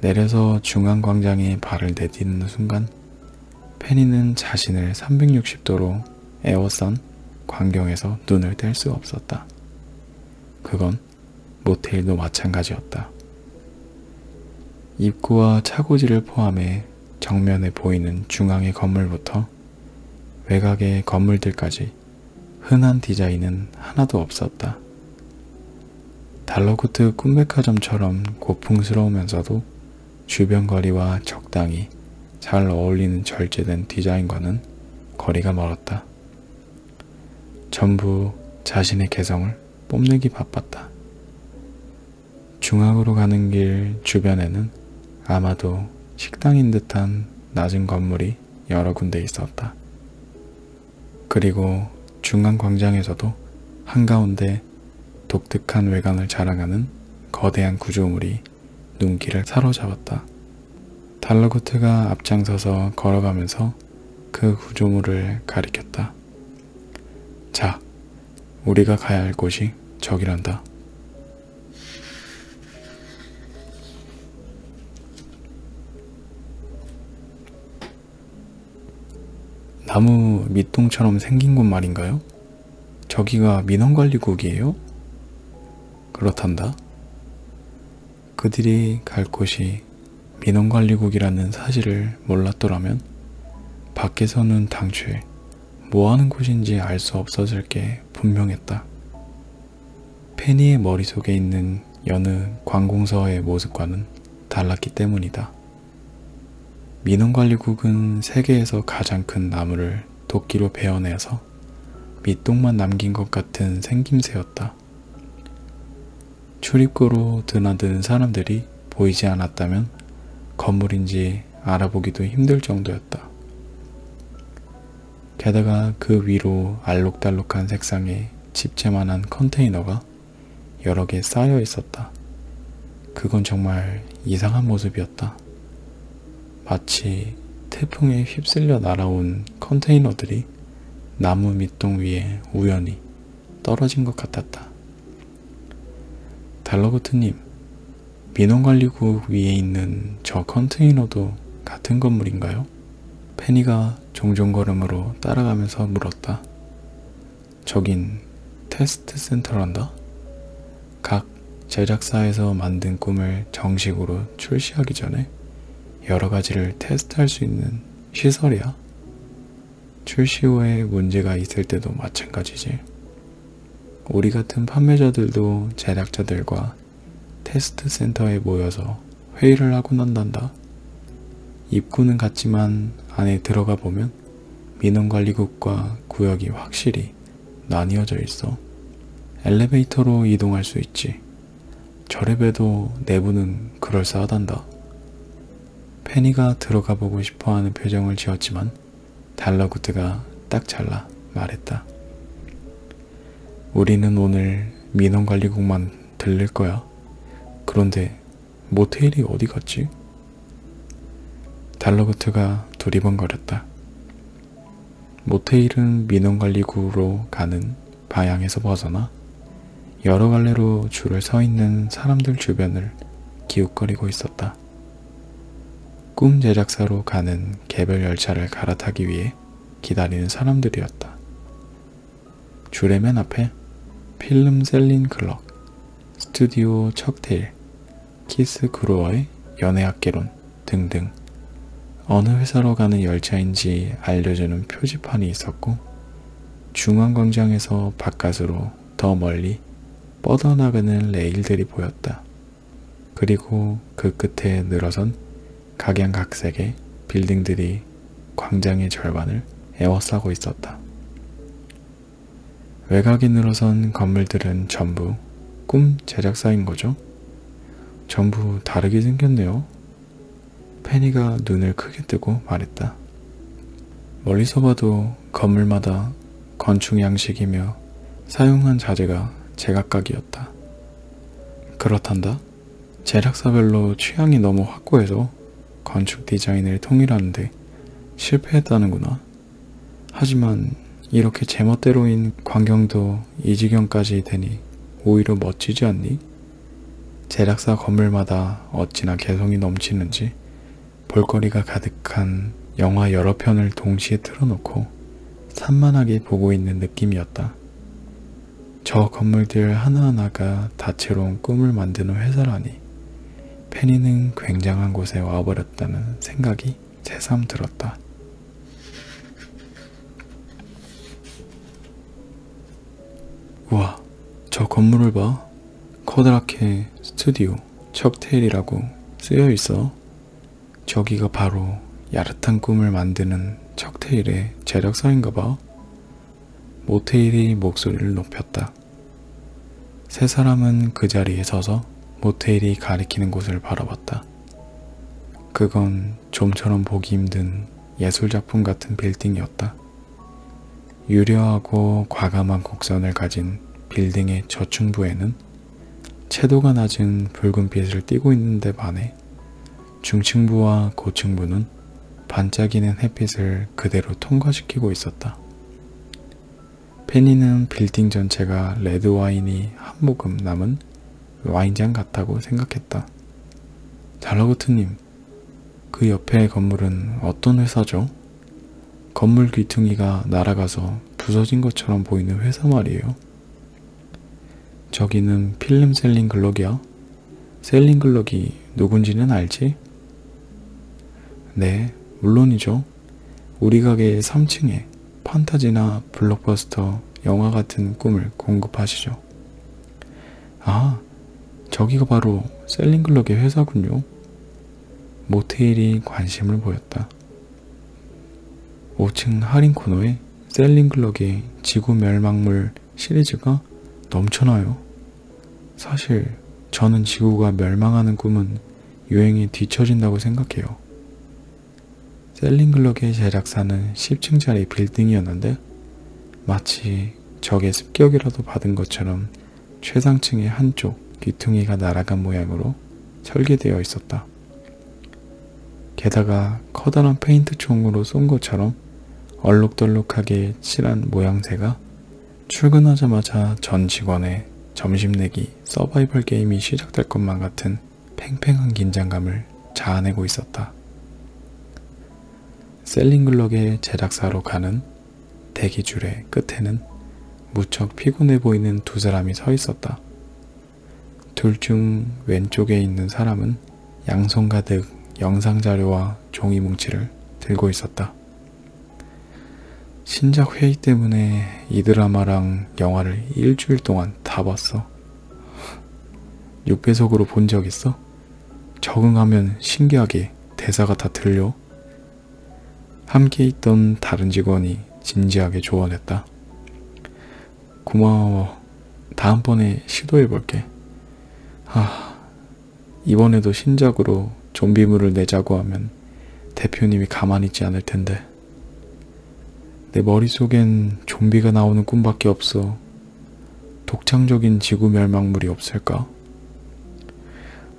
내려서 중앙 광장에 발을 내딛는 순간 페니는 자신을 360도로 에워싼 광경에서 눈을 뗄 수 없었다. 그건 모텔도 마찬가지였다. 입구와 차고지를 포함해 정면에 보이는 중앙의 건물부터 외곽의 건물들까지 흔한 디자인은 하나도 없었다. 달러구트 꿈백화점처럼 고풍스러우면서도 주변 거리와 적당히 잘 어울리는 절제된 디자인과는 거리가 멀었다. 전부 자신의 개성을 뽐내기 바빴다. 중앙으로 가는 길 주변에는 아마도 식당인 듯한 낮은 건물이 여러 군데 있었다. 그리고 중앙 광장에서도 한가운데 독특한 외관을 자랑하는 거대한 구조물이 눈길을 사로잡았다. 달러구트가 앞장서서 걸어가면서 그 구조물을 가리켰다. 자, 우리가 가야 할 곳이 저기란다. 나무 밑동처럼 생긴 곳 말인가요? 저기가 민원관리국이에요? 그렇단다. 그들이 갈 곳이 민원관리국이라는 사실을 몰랐더라면 밖에서는 당초에 뭐 하는 곳인지 알 수 없었을 게 분명했다. 페니의 머릿속에 있는 여느 관공서의 모습과는 달랐기 때문이다. 민원관리국은 세계에서 가장 큰 나무를 도끼로 베어내서 밑동만 남긴 것 같은 생김새였다. 출입구로 드나드는 사람들이 보이지 않았다면 건물인지 알아보기도 힘들 정도였다. 게다가 그 위로 알록달록한 색상의 집채만한 컨테이너가 여러 개 쌓여 있었다. 그건 정말 이상한 모습이었다. 마치 태풍에 휩쓸려 날아온 컨테이너들이 나무 밑동 위에 우연히 떨어진 것 같았다. 달러거트님, 민원관리국 위에 있는 저 컨테이너도 같은 건물인가요? 페니가 종종 걸음으로 따라가면서 물었다. 저긴 테스트 센터란다? 각 제작사에서 만든 꿈을 정식으로 출시하기 전에 여러 가지를 테스트할 수 있는 시설이야. 출시 후에 문제가 있을 때도 마찬가지지. 우리 같은 판매자들도 제작자들과 테스트 센터에 모여서 회의를 하고 난단다. 입구는 같지만 안에 들어가 보면 민원관리국과 구역이 확실히 나뉘어져 있어. 엘리베이터로 이동할 수 있지. 저랩에도 내부는 그럴싸하단다. 페니가 들어가 보고 싶어 하는 표정을 지었지만 달러구트가 딱 잘라 말했다. 우리는 오늘 민원관리국만 들릴 거야. 그런데 모텔이 어디 갔지? 달러구트가 두리번거렸다. 모테일은 민원관리국으로 가는 방향에서 벗어나 여러 갈래로 줄을 서 있는 사람들 주변을 기웃거리고 있었다. 꿈 제작사로 가는 개별 열차를 갈아타기 위해 기다리는 사람들이었다. 줄의 맨 앞에 필름 셀린 글럭, 스튜디오 척 데일, 키스 그루어의 연애학개론 등등 어느 회사로 가는 열차인지 알려주는 표지판이 있었고 중앙광장에서 바깥으로 더 멀리 뻗어나가는 레일들이 보였다. 그리고 그 끝에 늘어선 각양각색의 빌딩들이 광장의 절반을 에워싸고 있었다. 외곽에 늘어선 건물들은 전부 꿈 제작사인 거죠? 전부 다르게 생겼네요. 페니가 눈을 크게 뜨고 말했다. 멀리서 봐도 건물마다 건축 양식이며 사용한 자재가 제각각이었다. 그렇단다. 제작사별로 취향이 너무 확고해서 건축 디자인을 통일하는데 실패했다는구나. 하지만 이렇게 제멋대로인 광경도 이 지경까지 되니 오히려 멋지지 않니? 제작사 건물마다 어찌나 개성이 넘치는지 볼거리가 가득한 영화 여러 편을 동시에 틀어놓고 산만하게 보고 있는 느낌이었다. 저 건물들 하나하나가 다채로운 꿈을 만드는 회사라니 페니는 굉장한 곳에 와버렸다는 생각이 새삼 들었다. 우와, 저 건물을 봐. 커다랗게 스튜디오 척테일이라고 쓰여 있어. 저기가 바로 야릇한 꿈을 만드는 척테일의 제작사인가 봐. 모테일이 목소리를 높였다. 세 사람은 그 자리에 서서 모테일이 가리키는 곳을 바라봤다. 그건 좀처럼 보기 힘든 예술작품 같은 빌딩이었다. 유려하고 과감한 곡선을 가진 빌딩의 저층부에는 채도가 낮은 붉은빛을 띠고 있는데 반해 중층부와 고층부는 반짝이는 햇빛을 그대로 통과시키고 있었다. 페니는 빌딩 전체가 레드 와인이 한 모금 남은 와인잔 같다고 생각했다. 달러고트님, 그 옆에 건물은 어떤 회사죠? 건물 귀퉁이가 날아가서 부서진 것처럼 보이는 회사 말이에요. 저기는 필름 셀린 글럭이야. 셀린 글럭이 누군지는 알지? 네, 물론이죠. 우리 가게 3층에 판타지나 블록버스터 영화 같은 꿈을 공급하시죠. 아, 저기가 바로 셀린 글럭의 회사군요. 모태일이 관심을 보였다. 5층 할인 코너에 셀링 글럭의 지구 멸망물 시리즈가 넘쳐나요. 사실 저는 지구가 멸망하는 꿈은 유행에 뒤처진다고 생각해요. 셀링 글럭의 제작사는 10층짜리 빌딩이었는데 마치 적의 습격이라도 받은 것처럼 최상층의 한쪽 귀퉁이가 날아간 모양으로 설계되어 있었다. 게다가 커다란 페인트 총으로 쏜 것처럼 얼룩덜룩하게 칠한 모양새가 출근하자마자 전 직원의 점심 내기 서바이벌 게임이 시작될 것만 같은 팽팽한 긴장감을 자아내고 있었다. 셀링글럭의 제작사로 가는 대기줄의 끝에는 무척 피곤해 보이는 두 사람이 서 있었다. 둘 중 왼쪽에 있는 사람은 양손 가득 영상 자료와 종이 뭉치를 들고 있었다. 신작 회의 때문에 이 드라마랑 영화를 일주일 동안 다 봤어. 6배속으로 본 적 있어? 적응하면 신기하게 대사가 다 들려. 함께 있던 다른 직원이 진지하게 조언했다. 고마워. 다음번에 시도해볼게. 아, 이번에도 신작으로 좀비물을 내자고 하면 대표님이 가만히 있지 않을 텐데. 내 머릿속엔 좀비가 나오는 꿈밖에 없어. 독창적인 지구 멸망물이 없을까?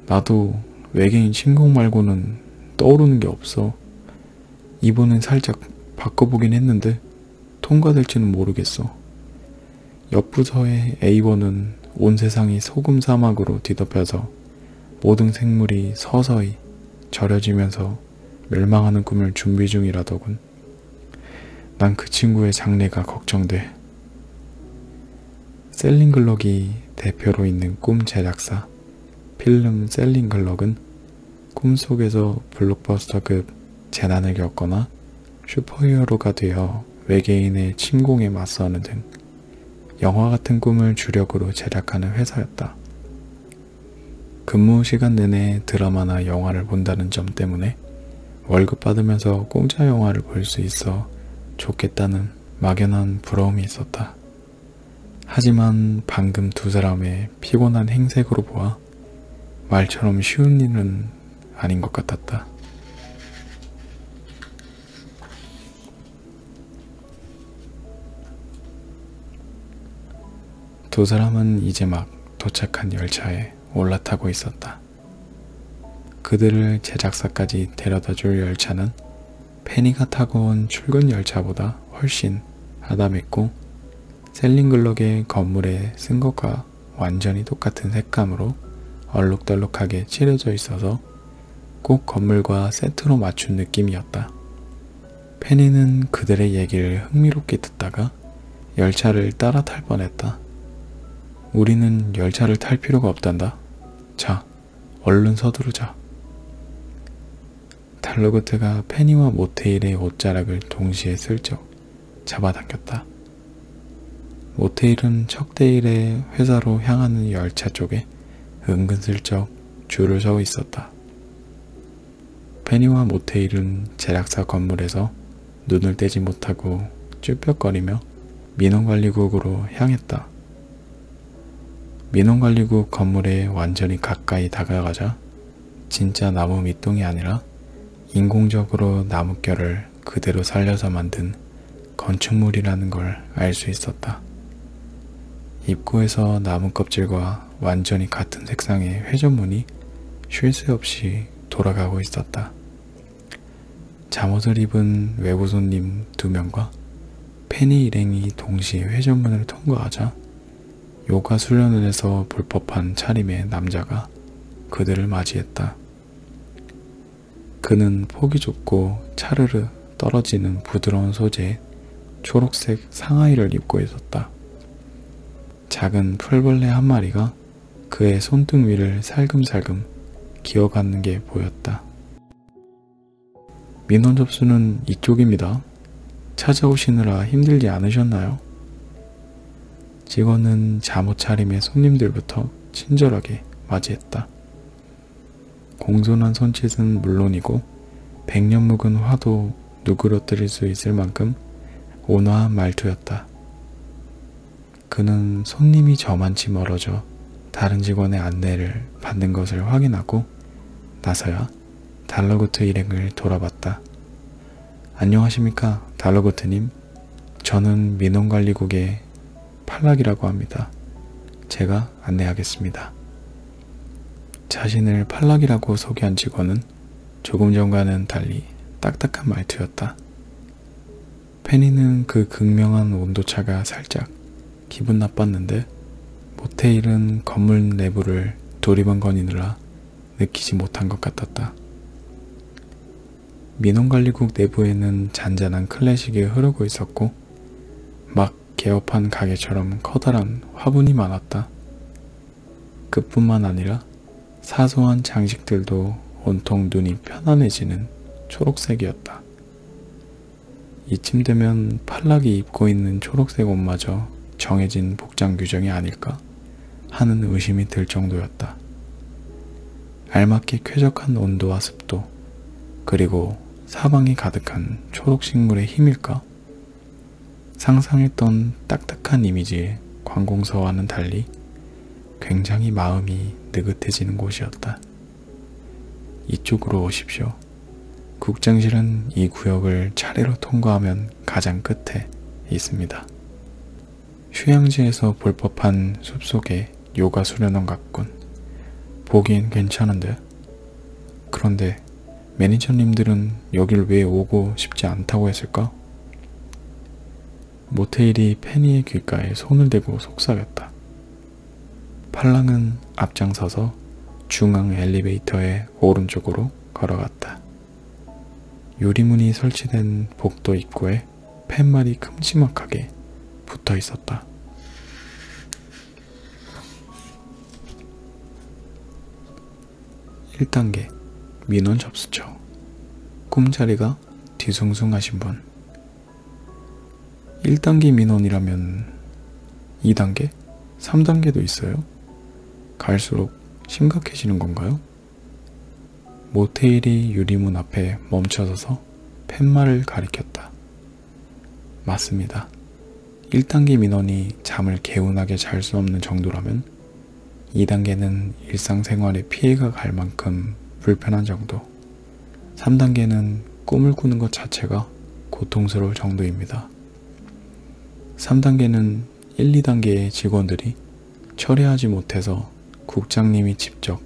나도 외계인 침공 말고는 떠오르는 게 없어. 이번엔 살짝 바꿔보긴 했는데 통과될지는 모르겠어. 옆 부서의 A1은 온 세상이 소금 사막으로 뒤덮여서 모든 생물이 서서히 절여지면서 멸망하는 꿈을 준비 중이라더군. 난 그 친구의 장래가 걱정돼. 셀링글럭이 대표로 있는 꿈 제작사 필름 셀링글럭은 꿈속에서 블록버스터급 재난을 겪거나 슈퍼히어로가 되어 외계인의 침공에 맞서는 등 영화 같은 꿈을 주력으로 제작하는 회사였다. 근무 시간 내내 드라마나 영화를 본다는 점 때문에 월급 받으면서 공짜 영화를 볼 수 있어 좋겠다는 막연한 부러움이 있었다. 하지만 방금 두 사람의 피곤한 행색으로 보아 말처럼 쉬운 일은 아닌 것 같았다. 두 사람은 이제 막 도착한 열차에 올라타고 있었다. 그들을 제작사까지 데려다 줄 열차는 페니가 타고 온 출근 열차보다 훨씬 아담했고 셀링글럭의 건물에 쓴 것과 완전히 똑같은 색감으로 얼룩덜룩하게 칠해져 있어서 꼭 건물과 세트로 맞춘 느낌이었다. 페니는 그들의 얘기를 흥미롭게 듣다가 열차를 따라 탈 뻔했다. 우리는 열차를 탈 필요가 없단다. 자, 얼른 서두르자. 달로그트가 페니와 모테일의 옷자락을 동시에 슬쩍 잡아당겼다. 모테일은 척데일의 회사로 향하는 열차 쪽에 은근슬쩍 줄을 서 있었다. 페니와 모테일은 제작사 건물에서 눈을 떼지 못하고 쭈뼛거리며 민원관리국으로 향했다. 민원관리국 건물에 완전히 가까이 다가가자 진짜 나무 밑동이 아니라 인공적으로 나뭇결을 그대로 살려서 만든 건축물이라는 걸 알 수 있었다. 입구에서 나무 껍질과 완전히 같은 색상의 회전문이 쉴 새 없이 돌아가고 있었다. 잠옷을 입은 외부 손님 두 명과 페니 일행이 동시에 회전문을 통과하자 요가 수련을 해서 불법한 차림의 남자가 그들을 맞이했다. 그는 폭이 좁고 차르르 떨어지는 부드러운 소재의 초록색 상하이를 입고 있었다. 작은 풀벌레 한 마리가 그의 손등 위를 살금살금 기어가는 게 보였다. 민원 접수는 이쪽입니다. 찾아오시느라 힘들지 않으셨나요? 직원은 잠옷 차림의 손님들부터 친절하게 맞이했다. 공손한 손짓은 물론이고 백년 묵은 화도 누그러뜨릴 수 있을 만큼 온화한 말투였다. 그는 손님이 저만치 멀어져 다른 직원의 안내를 받는 것을 확인하고 나서야 달러고트 일행을 돌아봤다. 안녕하십니까 달러고트님. 저는 민원관리국의 팔락이라고 합니다. 제가 안내하겠습니다. 자신을 팔락이라고 소개한 직원은 조금 전과는 달리 딱딱한 말투였다. 페니는 그 극명한 온도차가 살짝 기분 나빴는데 모테일은 건물 내부를 도리번거니느라 느끼지 못한 것 같았다. 민원관리국 내부에는 잔잔한 클래식이 흐르고 있었고 막 개업한 가게처럼 커다란 화분이 많았다. 그뿐만 아니라 사소한 장식들도 온통 눈이 편안해지는 초록색이었다. 이쯤 되면 팔락이 입고 있는 초록색 옷마저 정해진 복장 규정이 아닐까 하는 의심이 들 정도였다. 알맞게 쾌적한 온도와 습도, 그리고 사방이 가득한 초록식물의 힘일까? 상상했던 딱딱한 이미지의 관공서와는 달리 굉장히 마음이 느긋해지는 곳이었다. 이쪽으로 오십시오. 국장실은 이 구역을 차례로 통과하면 가장 끝에 있습니다. 휴양지에서 볼 법한 숲속의 요가 수련원 같군. 보기엔 괜찮은데. 그런데 매니저님들은 여길 왜 오고 싶지 않다고 했을까? 모테일이 페니의 귓가에 손을 대고 속삭였다. 팔랑은 앞장서서 중앙 엘리베이터의 오른쪽으로 걸어갔다. 유리문이 설치된 복도 입구에 팻말이 큼지막하게 붙어 있었다. (1단계) 민원 접수처 꿈자리가 뒤숭숭하신 분 1단계 민원이라면 2단계? 3단계도 있어요? 갈수록 심각해지는 건가요? 모테일이 유리문 앞에 멈춰서서 팻말을 가리켰다. 맞습니다. 1단계 민원이 잠을 개운하게 잘 수 없는 정도라면 2단계는 일상생활에 피해가 갈 만큼 불편한 정도 3단계는 꿈을 꾸는 것 자체가 고통스러울 정도입니다. 3단계는 1, 2단계의 직원들이 처리하지 못해서 국장님이 직접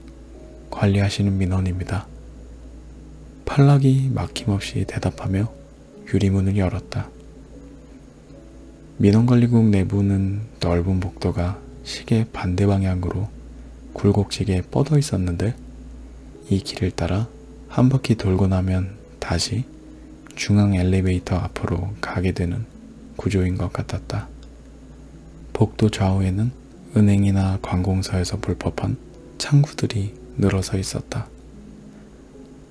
관리하시는 민원입니다. 팔락이 막힘없이 대답하며 유리문을 열었다. 민원관리국 내부는 넓은 복도가 시계 반대 방향으로 굴곡지게 뻗어 있었는데 이 길을 따라 한 바퀴 돌고 나면 다시 중앙 엘리베이터 앞으로 가게 되는 구조인 것 같았다. 복도 좌우에는 은행이나 관공서에서 볼 법한 창구들이 늘어서 있었다.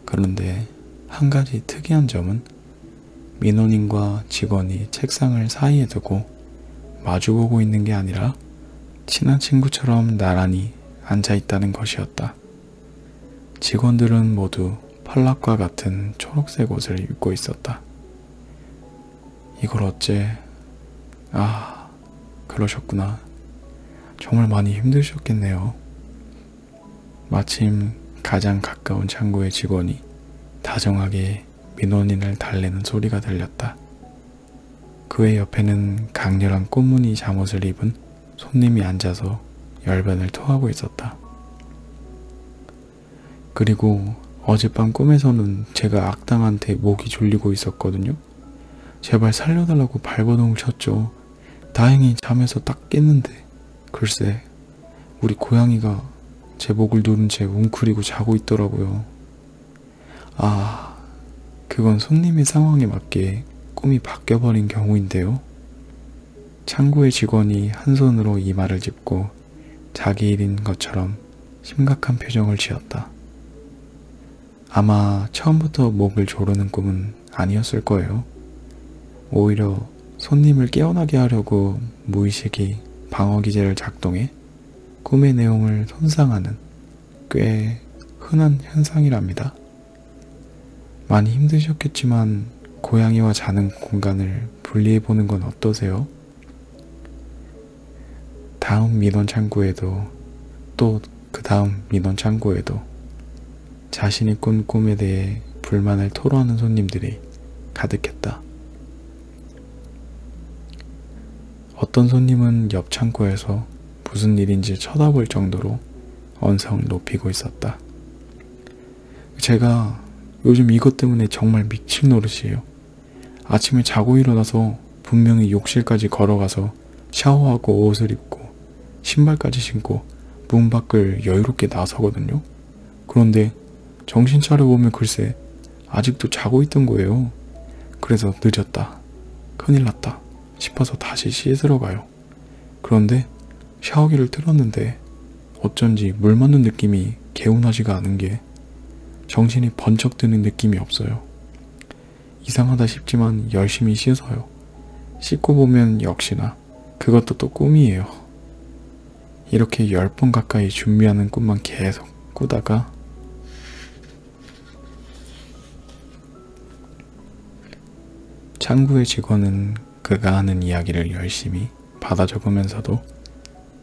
그런데 한 가지 특이한 점은 민원인과 직원이 책상을 사이에 두고 마주보고 있는 게 아니라 친한 친구처럼 나란히 앉아 있다는 것이었다. 직원들은 모두 팔락과 같은 초록색 옷을 입고 있었다. 이걸 어째, 아, 그러셨구나. 정말 많이 힘드셨겠네요. 마침 가장 가까운 창구의 직원이 다정하게 민원인을 달래는 소리가 들렸다. 그의 옆에는 강렬한 꽃무늬 잠옷을 입은 손님이 앉아서 열변을 토하고 있었다. 그리고 어젯밤 꿈에서는 제가 악당한테 목이 졸리고 있었거든요. 제발 살려달라고 발버둥을 쳤죠. 다행히 잠에서 딱 깼는데 글쎄 우리 고양이가 제 목을 누른 채 웅크리고 자고 있더라고요. 아, 그건 손님의 상황에 맞게 꿈이 바뀌어버린 경우인데요. 창구의 직원이 한 손으로 이마를 짚고 자기 일인 것처럼 심각한 표정을 지었다. 아마 처음부터 목을 조르는 꿈은 아니었을 거예요. 오히려 손님을 깨어나게 하려고 무의식이 방어기제를 작동해 꿈의 내용을 손상하는 꽤 흔한 현상이랍니다. 많이 힘드셨겠지만 고양이와 자는 공간을 분리해 보는 건 어떠세요? 다음 민원 창구에도 또 그 다음 민원 창구에도 자신이 꾼 꿈에 대해 불만을 토로하는 손님들이 가득했다. 어떤 손님은 옆 창고에서 무슨 일인지 쳐다볼 정도로 언성을 높이고 있었다. 제가 요즘 이것 때문에 정말 미친 노릇이에요. 아침에 자고 일어나서 분명히 욕실까지 걸어가서 샤워하고 옷을 입고 신발까지 신고 문 밖을 여유롭게 나서거든요. 그런데 정신 차려보면 글쎄 아직도 자고 있던 거예요. 그래서 늦었다. 큰일 났다. 싶어서 다시 씻으러 가요. 그런데 샤워기를 틀었는데 어쩐지 물 맞는 느낌이 개운하지가 않은 게 정신이 번쩍 드는 느낌이 없어요. 이상하다 싶지만 열심히 씻어요. 씻고 보면 역시나 그것도 또 꿈이에요. 이렇게 열번 가까이 준비하는 꿈만 계속 꾸다가 창구의 직원은 그가 하는 이야기를 열심히 받아 적으면서도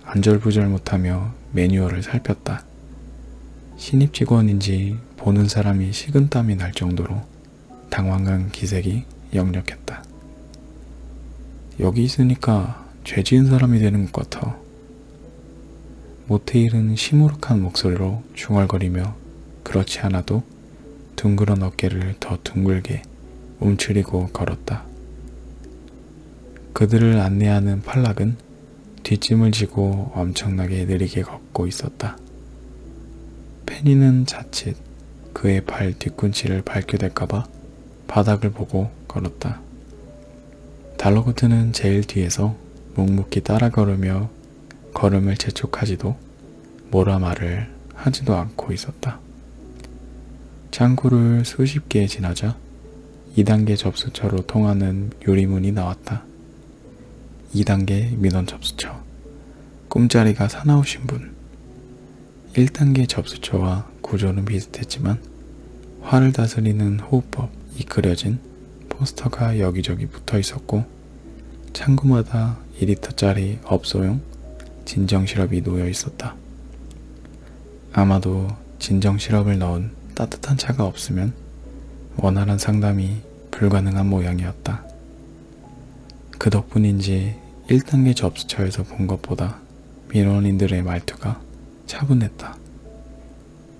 안절부절 못하며 매뉴얼을 살폈다. 신입 직원인지 보는 사람이 식은땀이 날 정도로 당황한 기색이 역력했다. 여기 있으니까 죄 지은 사람이 되는 것 같아. 모테일은 시무룩한 목소리로 중얼거리며 그렇지 않아도 둥그런 어깨를 더 둥글게 움츠리고 걸었다. 그들을 안내하는 팔락은 뒷짐을 지고 엄청나게 느리게 걷고 있었다. 페니는 자칫 그의 발 뒤꿈치를 밟게 될까봐 바닥을 보고 걸었다. 달러고트는 제일 뒤에서 묵묵히 따라 걸으며 걸음을 재촉하지도 뭐라 말을 하지도 않고 있었다. 창구를 수십 개 지나자 2단계 접수처로 통하는 유리문이 나왔다. 2단계 민원 접수처. 꿈자리가 사나우신 분. 1단계 접수처와 구조는 비슷했지만 화를 다스리는 호흡법이 그려진 포스터가 여기저기 붙어 있었고 창구마다 2리터짜리 업소용 진정 시럽이 놓여 있었다. 아마도 진정 시럽을 넣은 따뜻한 차가 없으면 원활한 상담이 불가능한 모양이었다. 그 덕분인지 1단계 접수처에서 본 것보다 민원인들의 말투가 차분했다.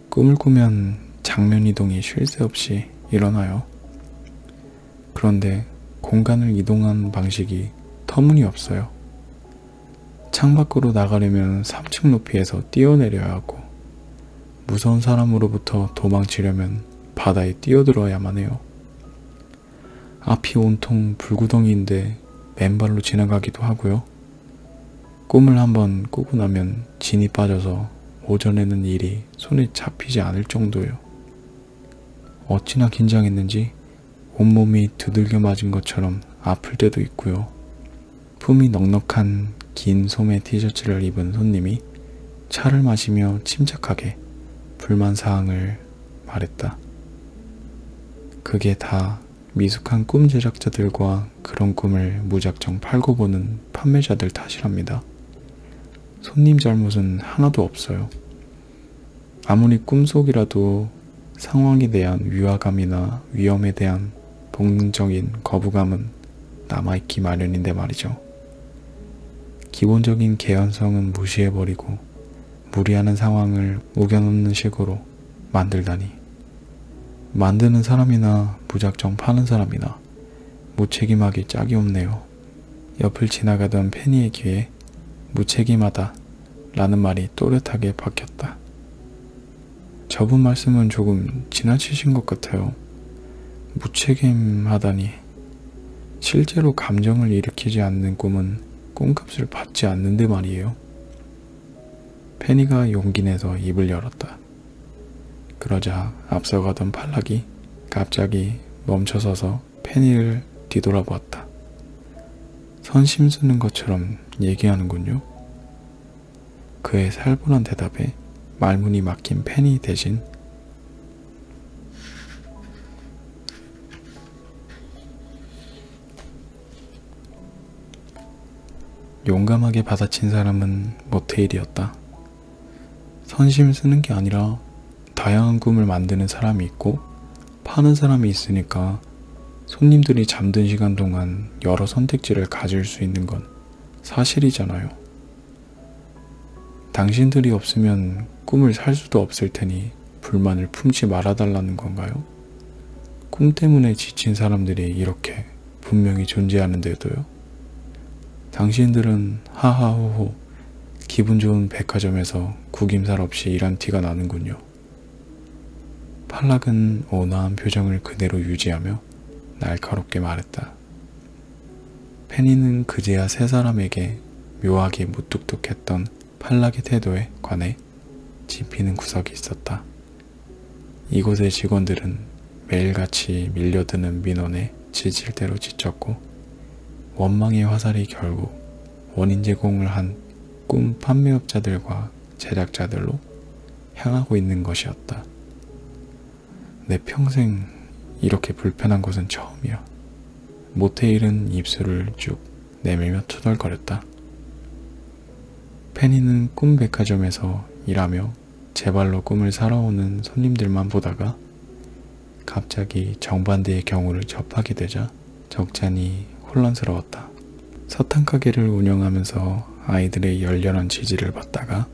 꿈을 꾸면 장면 이동이 쉴 새 없이 일어나요. 그런데 공간을 이동한 방식이 터무니없어요. 창밖으로 나가려면 3층 높이에서 뛰어내려야 하고 무서운 사람으로부터 도망치려면 바다에 뛰어들어야만 해요. 앞이 온통 불구덩이인데 맨발로 지나가기도 하고요. 꿈을 한번 꾸고 나면 진이 빠져서 오전에는 일이 손에 잡히지 않을 정도예요. 어찌나 긴장했는지 온몸이 두들겨 맞은 것처럼 아플 때도 있고요. 품이 넉넉한 긴 소매 티셔츠를 입은 손님이 차를 마시며 침착하게 불만 사항을 말했다. 그게 다 미숙한 꿈 제작자들과 그런 꿈을 무작정 팔고 보는 판매자들 탓이랍니다. 손님 잘못은 하나도 없어요. 아무리 꿈속이라도 상황에 대한 위화감이나 위험에 대한 본능적인 거부감은 남아있기 마련인데 말이죠. 기본적인 개연성은 무시해버리고 무리하는 상황을 우겨놓는 식으로 만들다니. 만드는 사람이나 무작정 파는 사람이나 무책임하기 짝이 없네요. 옆을 지나가던 페니의 귀에 무책임하다 라는 말이 또렷하게 박혔다. 저분 말씀은 조금 지나치신 것 같아요. 무책임하다니. 실제로 감정을 일으키지 않는 꿈은 꿈값을 받지 않는데 말이에요. 페니가 용기 내서 입을 열었다. 그러자 앞서가던 팔락이 갑자기 멈춰서서 페니를 뒤돌아보았다. 선심 쓰는 것처럼 얘기하는군요. 그의 살벌한 대답에 말문이 막힌 페니 대신 용감하게 받아친 사람은 모테일이었다. 선심 쓰는 게 아니라 다양한 꿈을 만드는 사람이 있고 파는 사람이 있으니까 손님들이 잠든 시간 동안 여러 선택지를 가질 수 있는 건 사실이잖아요. 당신들이 없으면 꿈을 살 수도 없을 테니 불만을 품지 말아달라는 건가요? 꿈 때문에 지친 사람들이 이렇게 분명히 존재하는데도요. 당신들은 하하호호 기분 좋은 백화점에서 구김살 없이 일한 티가 나는군요. 팔락은 온화한 표정을 그대로 유지하며 날카롭게 말했다. 페니는 그제야 세 사람에게 묘하게 무뚝뚝했던 팔락의 태도에 관해 짚히는 구석이 있었다. 이곳의 직원들은 매일같이 밀려드는 민원에 지칠 대로 지쳤고 원망의 화살이 결국 원인 제공을 한 꿈 판매업자들과 제작자들로 향하고 있는 것이었다. 내 평생 이렇게 불편한 곳은 처음이야. 모테일은 입술을 쭉 내밀며 투덜거렸다. 페니는 꿈 백화점에서 일하며 제 발로 꿈을 살아오는 손님들만 보다가 갑자기 정반대의 경우를 접하게 되자 적잖이 혼란스러웠다. 사탕 가게를 운영하면서 아이들의 열렬한 지지를 받다가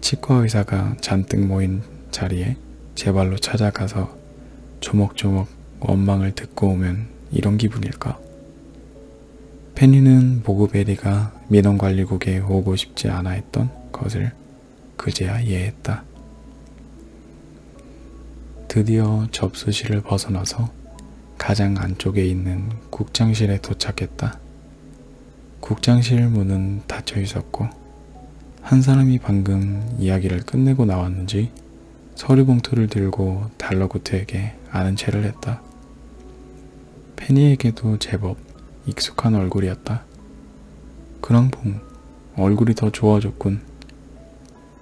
치과 의사가 잔뜩 모인 자리에 제 발로 찾아가서 조목조목 원망을 듣고 오면 이런 기분일까? 페니는 보그베리가 민원관리국에 오고 싶지 않아 했던 것을 그제야 이해했다. 드디어 접수실을 벗어나서 가장 안쪽에 있는 국장실에 도착했다. 국장실 문은 닫혀 있었고 한 사람이 방금 이야기를 끝내고 나왔는지 서류 봉투를 들고 달러구트에게 아는 체를 했다. 페니에게도 제법 익숙한 얼굴이었다. 그랑봉 얼굴이 더 좋아졌군.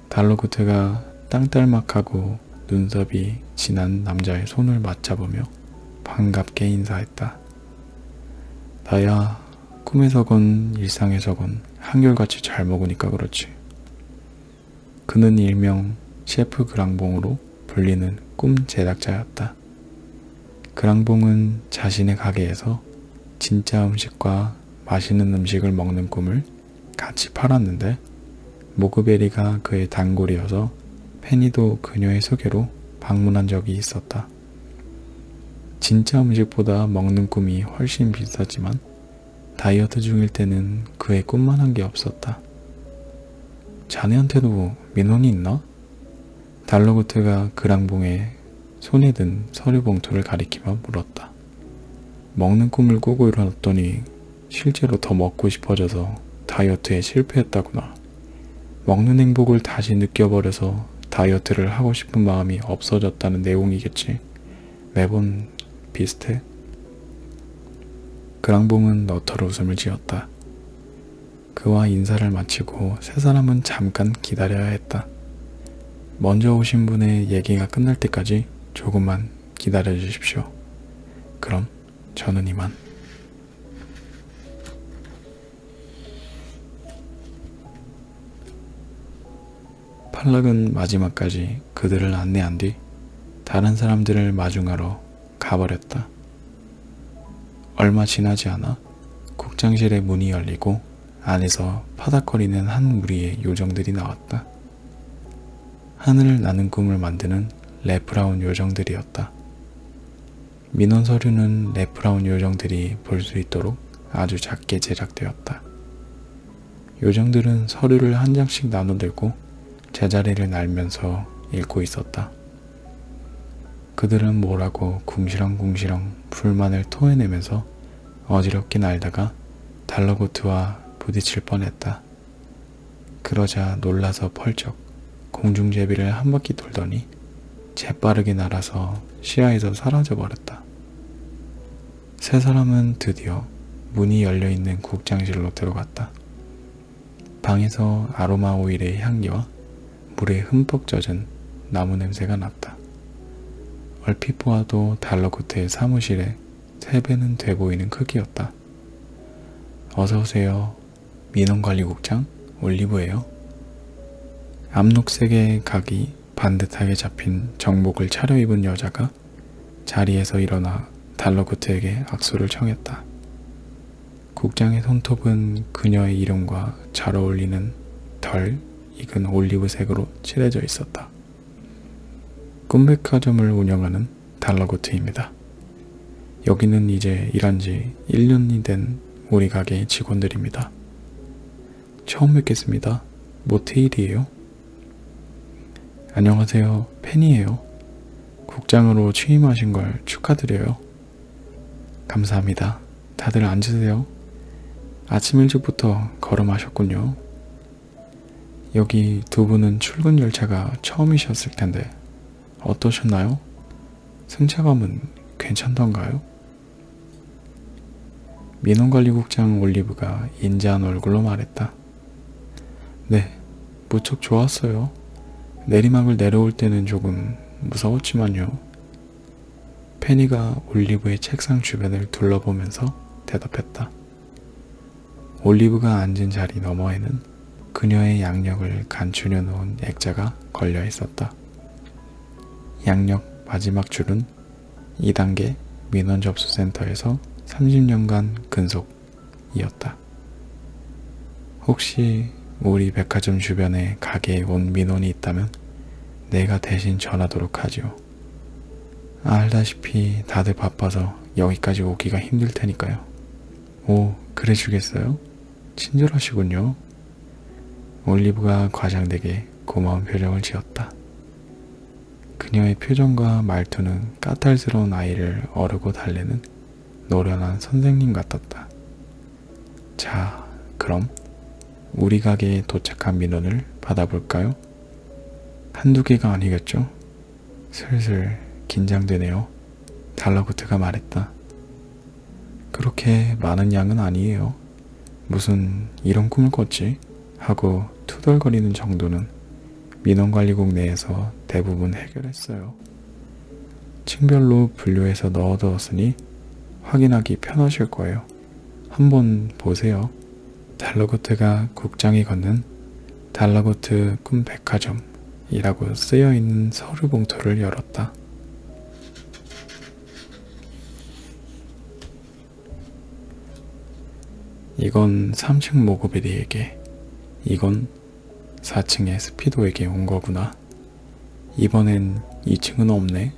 달러구트가 땅딸막하고 눈썹이 진한 남자의 손을 맞잡으며 반갑게 인사했다. 나야 꿈에서건 일상에서건 한결같이 잘 먹으니까 그렇지. 그는 일명 셰프 그랑봉으로 불리는 꿈 제작자였다. 그랑봉은 자신의 가게에서 진짜 음식과 맛있는 음식을 먹는 꿈을 같이 팔았는데 모그베리가 그의 단골이어서 페니도 그녀의 소개로 방문한 적이 있었다. 진짜 음식보다 먹는 꿈이 훨씬 비쌌지만 다이어트 중일 때는 그의 꿈만 한 게 없었다. 자네한테도 민원이 있나? 달러구트가 그랑봉에 손에 든 서류 봉투를 가리키며 물었다. 먹는 꿈을 꾸고 일어났더니 실제로 더 먹고 싶어져서 다이어트에 실패했다구나. 먹는 행복을 다시 느껴버려서 다이어트를 하고 싶은 마음이 없어졌다는 내용이겠지. 매번 비슷해. 그랑봉은 너털 웃음을 지었다. 그와 인사를 마치고 세 사람은 잠깐 기다려야 했다. 먼저 오신 분의 얘기가 끝날 때까지 조금만 기다려 주십시오. 그럼 저는 이만. 팔락은 마지막까지 그들을 안내한 뒤 다른 사람들을 마중하러 가버렸다. 얼마 지나지 않아 국장실의 문이 열리고 안에서 파닥거리는 한 무리의 요정들이 나왔다. 하늘을 나는 꿈을 만드는 레프라운 요정들이었다. 민원 서류는 레프라운 요정들이 볼 수 있도록 아주 작게 제작되었다. 요정들은 서류를 한 장씩 나눠 들고 제자리를 날면서 읽고 있었다. 그들은 뭐라고 궁시렁궁시렁 불만을 토해내면서 어지럽게 날다가 달러고트와 부딪힐 뻔했다. 그러자 놀라서 펄쩍 공중제비를 한 바퀴 돌더니 재빠르게 날아서 시야에서 사라져 버렸다. 세 사람은 드디어 문이 열려 있는 국장실로 들어갔다. 방에서 아로마 오일의 향기와 물에 흠뻑 젖은 나무 냄새가 났다. 얼핏 보아도 달러코트의 사무실에 세 배는 돼 보이는 크기였다. 어서오세요. 민원관리국장 올리브예요. 암록색의 각이 반듯하게 잡힌 정복을 차려입은 여자가 자리에서 일어나 달러코트에게 악수를 청했다. 국장의 손톱은 그녀의 이름과 잘 어울리는 덜 익은 올리브색으로 칠해져 있었다. 꿈백화점을 운영하는 달러고트입니다. 여기는 이제 일한 지 1년이 된 우리 가게의 직원들입니다. 처음 뵙겠습니다. 모테일이에요? 안녕하세요. 팬이에요. 국장으로 취임하신 걸 축하드려요. 감사합니다. 다들 앉으세요. 아침 일찍부터 걸음하셨군요. 여기 두 분은 출근 열차가 처음이셨을 텐데 어떠셨나요? 승차감은 괜찮던가요? 민원관리국장 올리브가 인자한 얼굴로 말했다. 네, 무척 좋았어요. 내리막을 내려올 때는 조금 무서웠지만요. 페니가 올리브의 책상 주변을 둘러보면서 대답했다. 올리브가 앉은 자리 너머에는 그녀의 양력을 간추려 놓은 액자가 걸려 있었다. 양력 마지막 줄은 2단계 민원 접수센터에서 30년간 근속이었다. 혹시 우리 백화점 주변에 가게에 온 민원이 있다면 내가 대신 전하도록 하지요. 알다시피 다들 바빠서 여기까지 오기가 힘들 테니까요. 오, 그래 주겠어요? 친절하시군요. 올리브가 과장되게 고마운 표정을 지었다. 그녀의 표정과 말투는 까탈스러운 아이를 어르고 달래는 노련한 선생님 같았다. 자, 그럼 우리 가게에 도착한 민원을 받아볼까요? 한두 개가 아니겠죠? 슬슬 긴장되네요. 달러구트가 말했다. 그렇게 많은 양은 아니에요. 무슨 이런 꿈을 꿨지? 하고 투덜거리는 정도는 민원관리국 내에서 대부분 해결했어요. 층별로 분류해서 넣어두었으니 확인하기 편하실 거예요. 한번 보세요. 달러고트가 국장이 걷는 달러고트 꿈 백화점이라고 쓰여 있는 서류 봉투를 열었다. 이건 3층 모고베리에게, 이건 4층의 스피도에게 온 거구나. 이번엔 2층은 없네.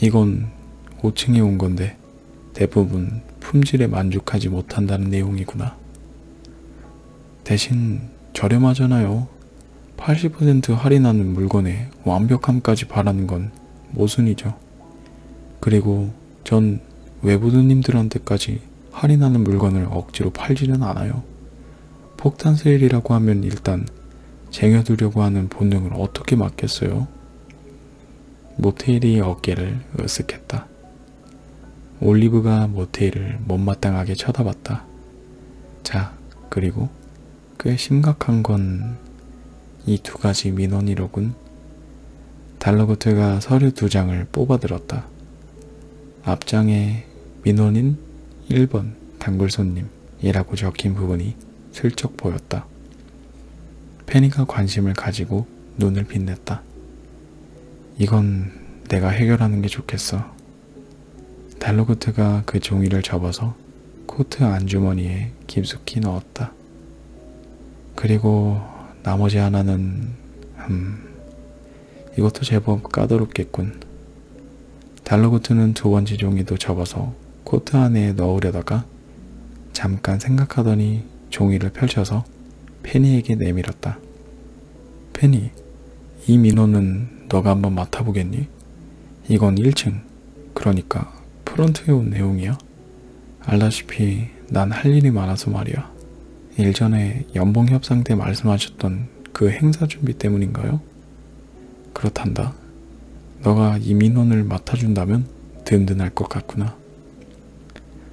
이건 5층에 온 건데 대부분 품질에 만족하지 못한다는 내용이구나. 대신 저렴하잖아요. 80% 할인하는 물건에 완벽함까지 바라는 건 모순이죠. 그리고 전 외부도님들한테까지 할인하는 물건을 억지로 팔지는 않아요. 폭탄 세일이라고 하면 일단 쟁여두려고 하는 본능을 어떻게 막겠어요? 모테일이 어깨를 으쓱했다. 올리브가 모테일을 못마땅하게 쳐다봤다. 자, 그리고 꽤 심각한 건 이 두 가지 민원이로군. 달러고트가 서류 두 장을 뽑아들었다. 앞장에 민원인 1번 단골 손님이라고 적힌 부분이 슬쩍 보였다. 페니가 관심을 가지고 눈을 빛냈다. 이건 내가 해결하는 게 좋겠어. 달로그트가 그 종이를 접어서 코트 안주머니에 깊숙이 넣었다. 그리고 나머지 하나는, 음, 이것도 제법 까다롭겠군. 달로그트는 두 번째 종이도 접어서 코트 안에 넣으려다가 잠깐 생각하더니 종이를 펼쳐서 페니에게 내밀었다. 페니, 이 민호는 너가 한번 맡아보겠니? 이건 1층, 그러니까 프런트에 온 내용이야. 알다시피 난 할 일이 많아서 말이야. 일전에 연봉 협상 때 말씀하셨던 그 행사 준비 때문인가요? 그렇단다. 너가 이 민원을 맡아준다면 든든할 것 같구나.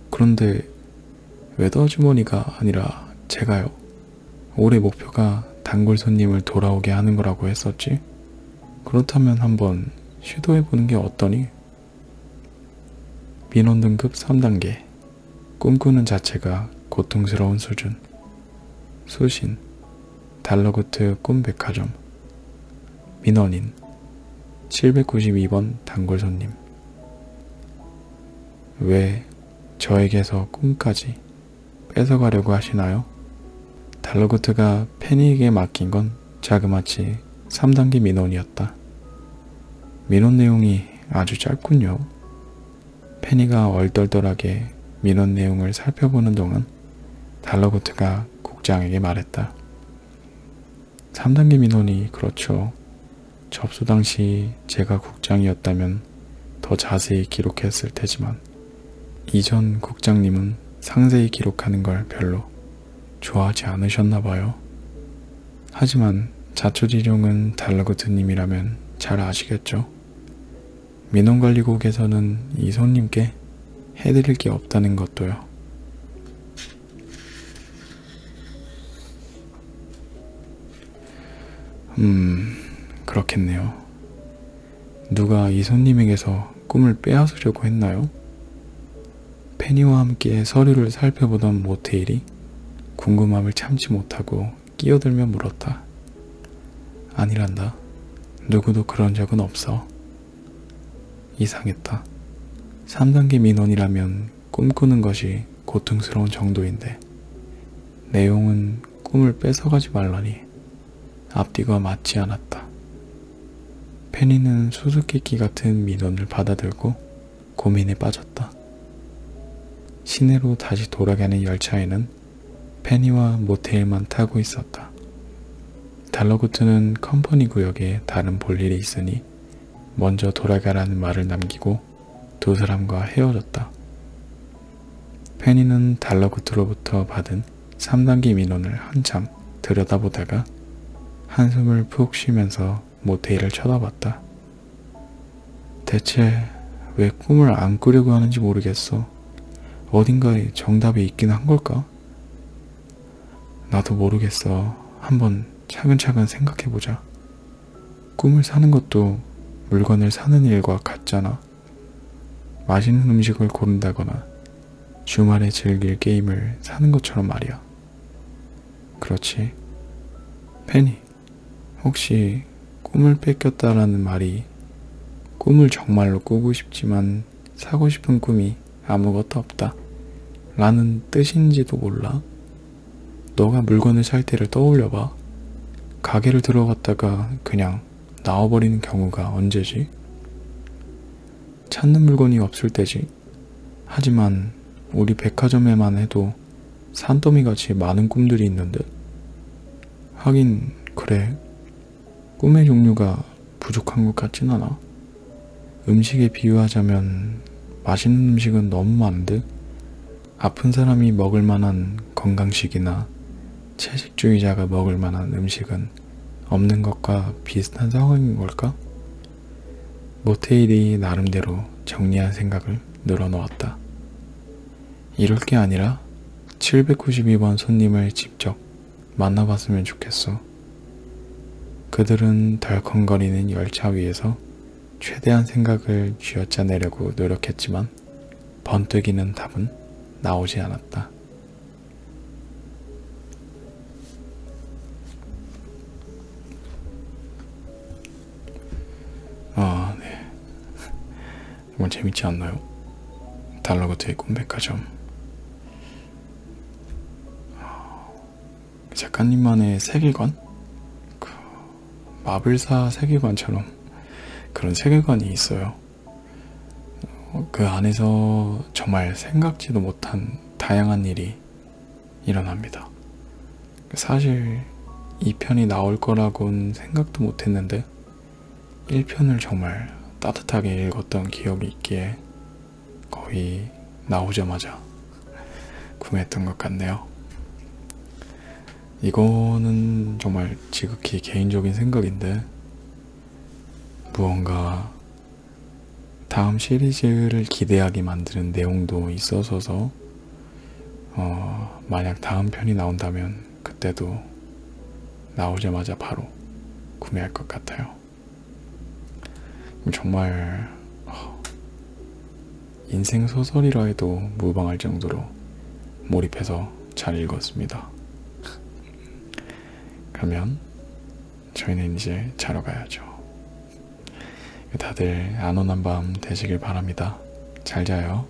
그런데 웨더 아주머니가 아니라 제가요. 올해 목표가 단골 손님을 돌아오게 하는 거라고 했었지? 그렇다면 한번 시도해보는 게 어떠니? 민원 등급 3단계. 꿈꾸는 자체가 고통스러운 수준. 수신. 달러구트 꿈백화점. 민원인. 792번 단골 손님. 왜 저에게서 꿈까지 뺏어가려고 하시나요? 달러구트가 페니에게 맡긴 건 자그마치 3단계 민원이었다. 민원 내용이 아주 짧군요. 페니가 얼떨떨하게 민원 내용을 살펴보는 동안 달러구트가 국장에게 말했다. 3단계 민원이 그렇죠. 접수 당시 제가 국장이었다면 더 자세히 기록했을 테지만 이전 국장님은 상세히 기록하는 걸 별로 좋아하지 않으셨나 봐요. 하지만 자초지종은 달러그트님이라면 잘 아시겠죠? 민원관리국에서는 이 손님께 해드릴 게 없다는 것도요. 음, 그렇겠네요. 누가 이 손님에게서 꿈을 빼앗으려고 했나요? 페니와 함께 서류를 살펴보던 모테일이 궁금함을 참지 못하고 끼어들며 물었다. 아니란다. 누구도 그런 적은 없어. 이상했다. 3단계 민원이라면 꿈꾸는 것이 고통스러운 정도인데 내용은 꿈을 뺏어가지 말라니 앞뒤가 맞지 않았다. 페니는 수수께끼 같은 민원을 받아들고 고민에 빠졌다. 시내로 다시 돌아가는 열차에는 페니와 모텔만 타고 있었다. 달러구트는 컴퍼니 구역에 다른 볼일이 있으니 먼저 돌아가라는 말을 남기고 두 사람과 헤어졌다. 페니는 달러구트로부터 받은 3단계 민원을 한참 들여다보다가 한숨을 푹 쉬면서 모테일을 쳐다봤다. 대체 왜 꿈을 안 꾸려고 하는지 모르겠어. 어딘가에 정답이 있긴 한 걸까? 나도 모르겠어. 한번 차근차근 생각해보자. 꿈을 사는 것도 물건을 사는 일과 같잖아. 맛있는 음식을 고른다거나 주말에 즐길 게임을 사는 것처럼 말이야. 그렇지. 페니, 혹시 꿈을 뺏겼다라는 말이 꿈을 정말로 꾸고 싶지만 사고 싶은 꿈이 아무것도 없다. 라는 뜻인지도 몰라. 너가 물건을 살 때를 떠올려봐. 가게를 들어갔다가 그냥 나와버리는 경우가 언제지? 찾는 물건이 없을 때지. 하지만 우리 백화점에만 해도 산더미 같이 많은 꿈들이 있는데. 하긴, 그래. 꿈의 종류가 부족한 것 같진 않아. 음식에 비유하자면 맛있는 음식은 너무 많은데 아픈 사람이 먹을 만한 건강식이나 채식주의자가 먹을 만한 음식은 없는 것과 비슷한 상황인 걸까? 모테일이 나름대로 정리한 생각을 늘어놓았다. 이럴 게 아니라 792번 손님을 직접 만나봤으면 좋겠어. 그들은 덜컹거리는 열차 위에서 최대한 생각을 쥐어짜내려고 노력했지만 번뜩이는 답은 나오지 않았다. 아, 네. 정말 재밌지 않나요? 달러고트의 꿈백화점. 작가님만의 세계관? 그 마블사 세계관처럼 그런 세계관이 있어요. 그 안에서 정말 생각지도 못한 다양한 일이 일어납니다. 사실 2편이 나올 거라고는 생각도 못 했는데 1편을 정말 따뜻하게 읽었던 기억이 있기에 거의 나오자마자 구매했던 것 같네요. 이거는 정말 지극히 개인적인 생각인데 무언가 다음 시리즈를 기대하게 만드는 내용도 있어서서 어, 만약 다음 편이 나온다면 그때도 나오자마자 바로 구매할 것 같아요. 정말 어, 인생 소설이라 해도 무방할 정도로 몰입해서 잘 읽었습니다. 그러면 저희는 이제 자러 가야죠. 다들 안온한 밤 되시길 바랍니다. 잘 자요.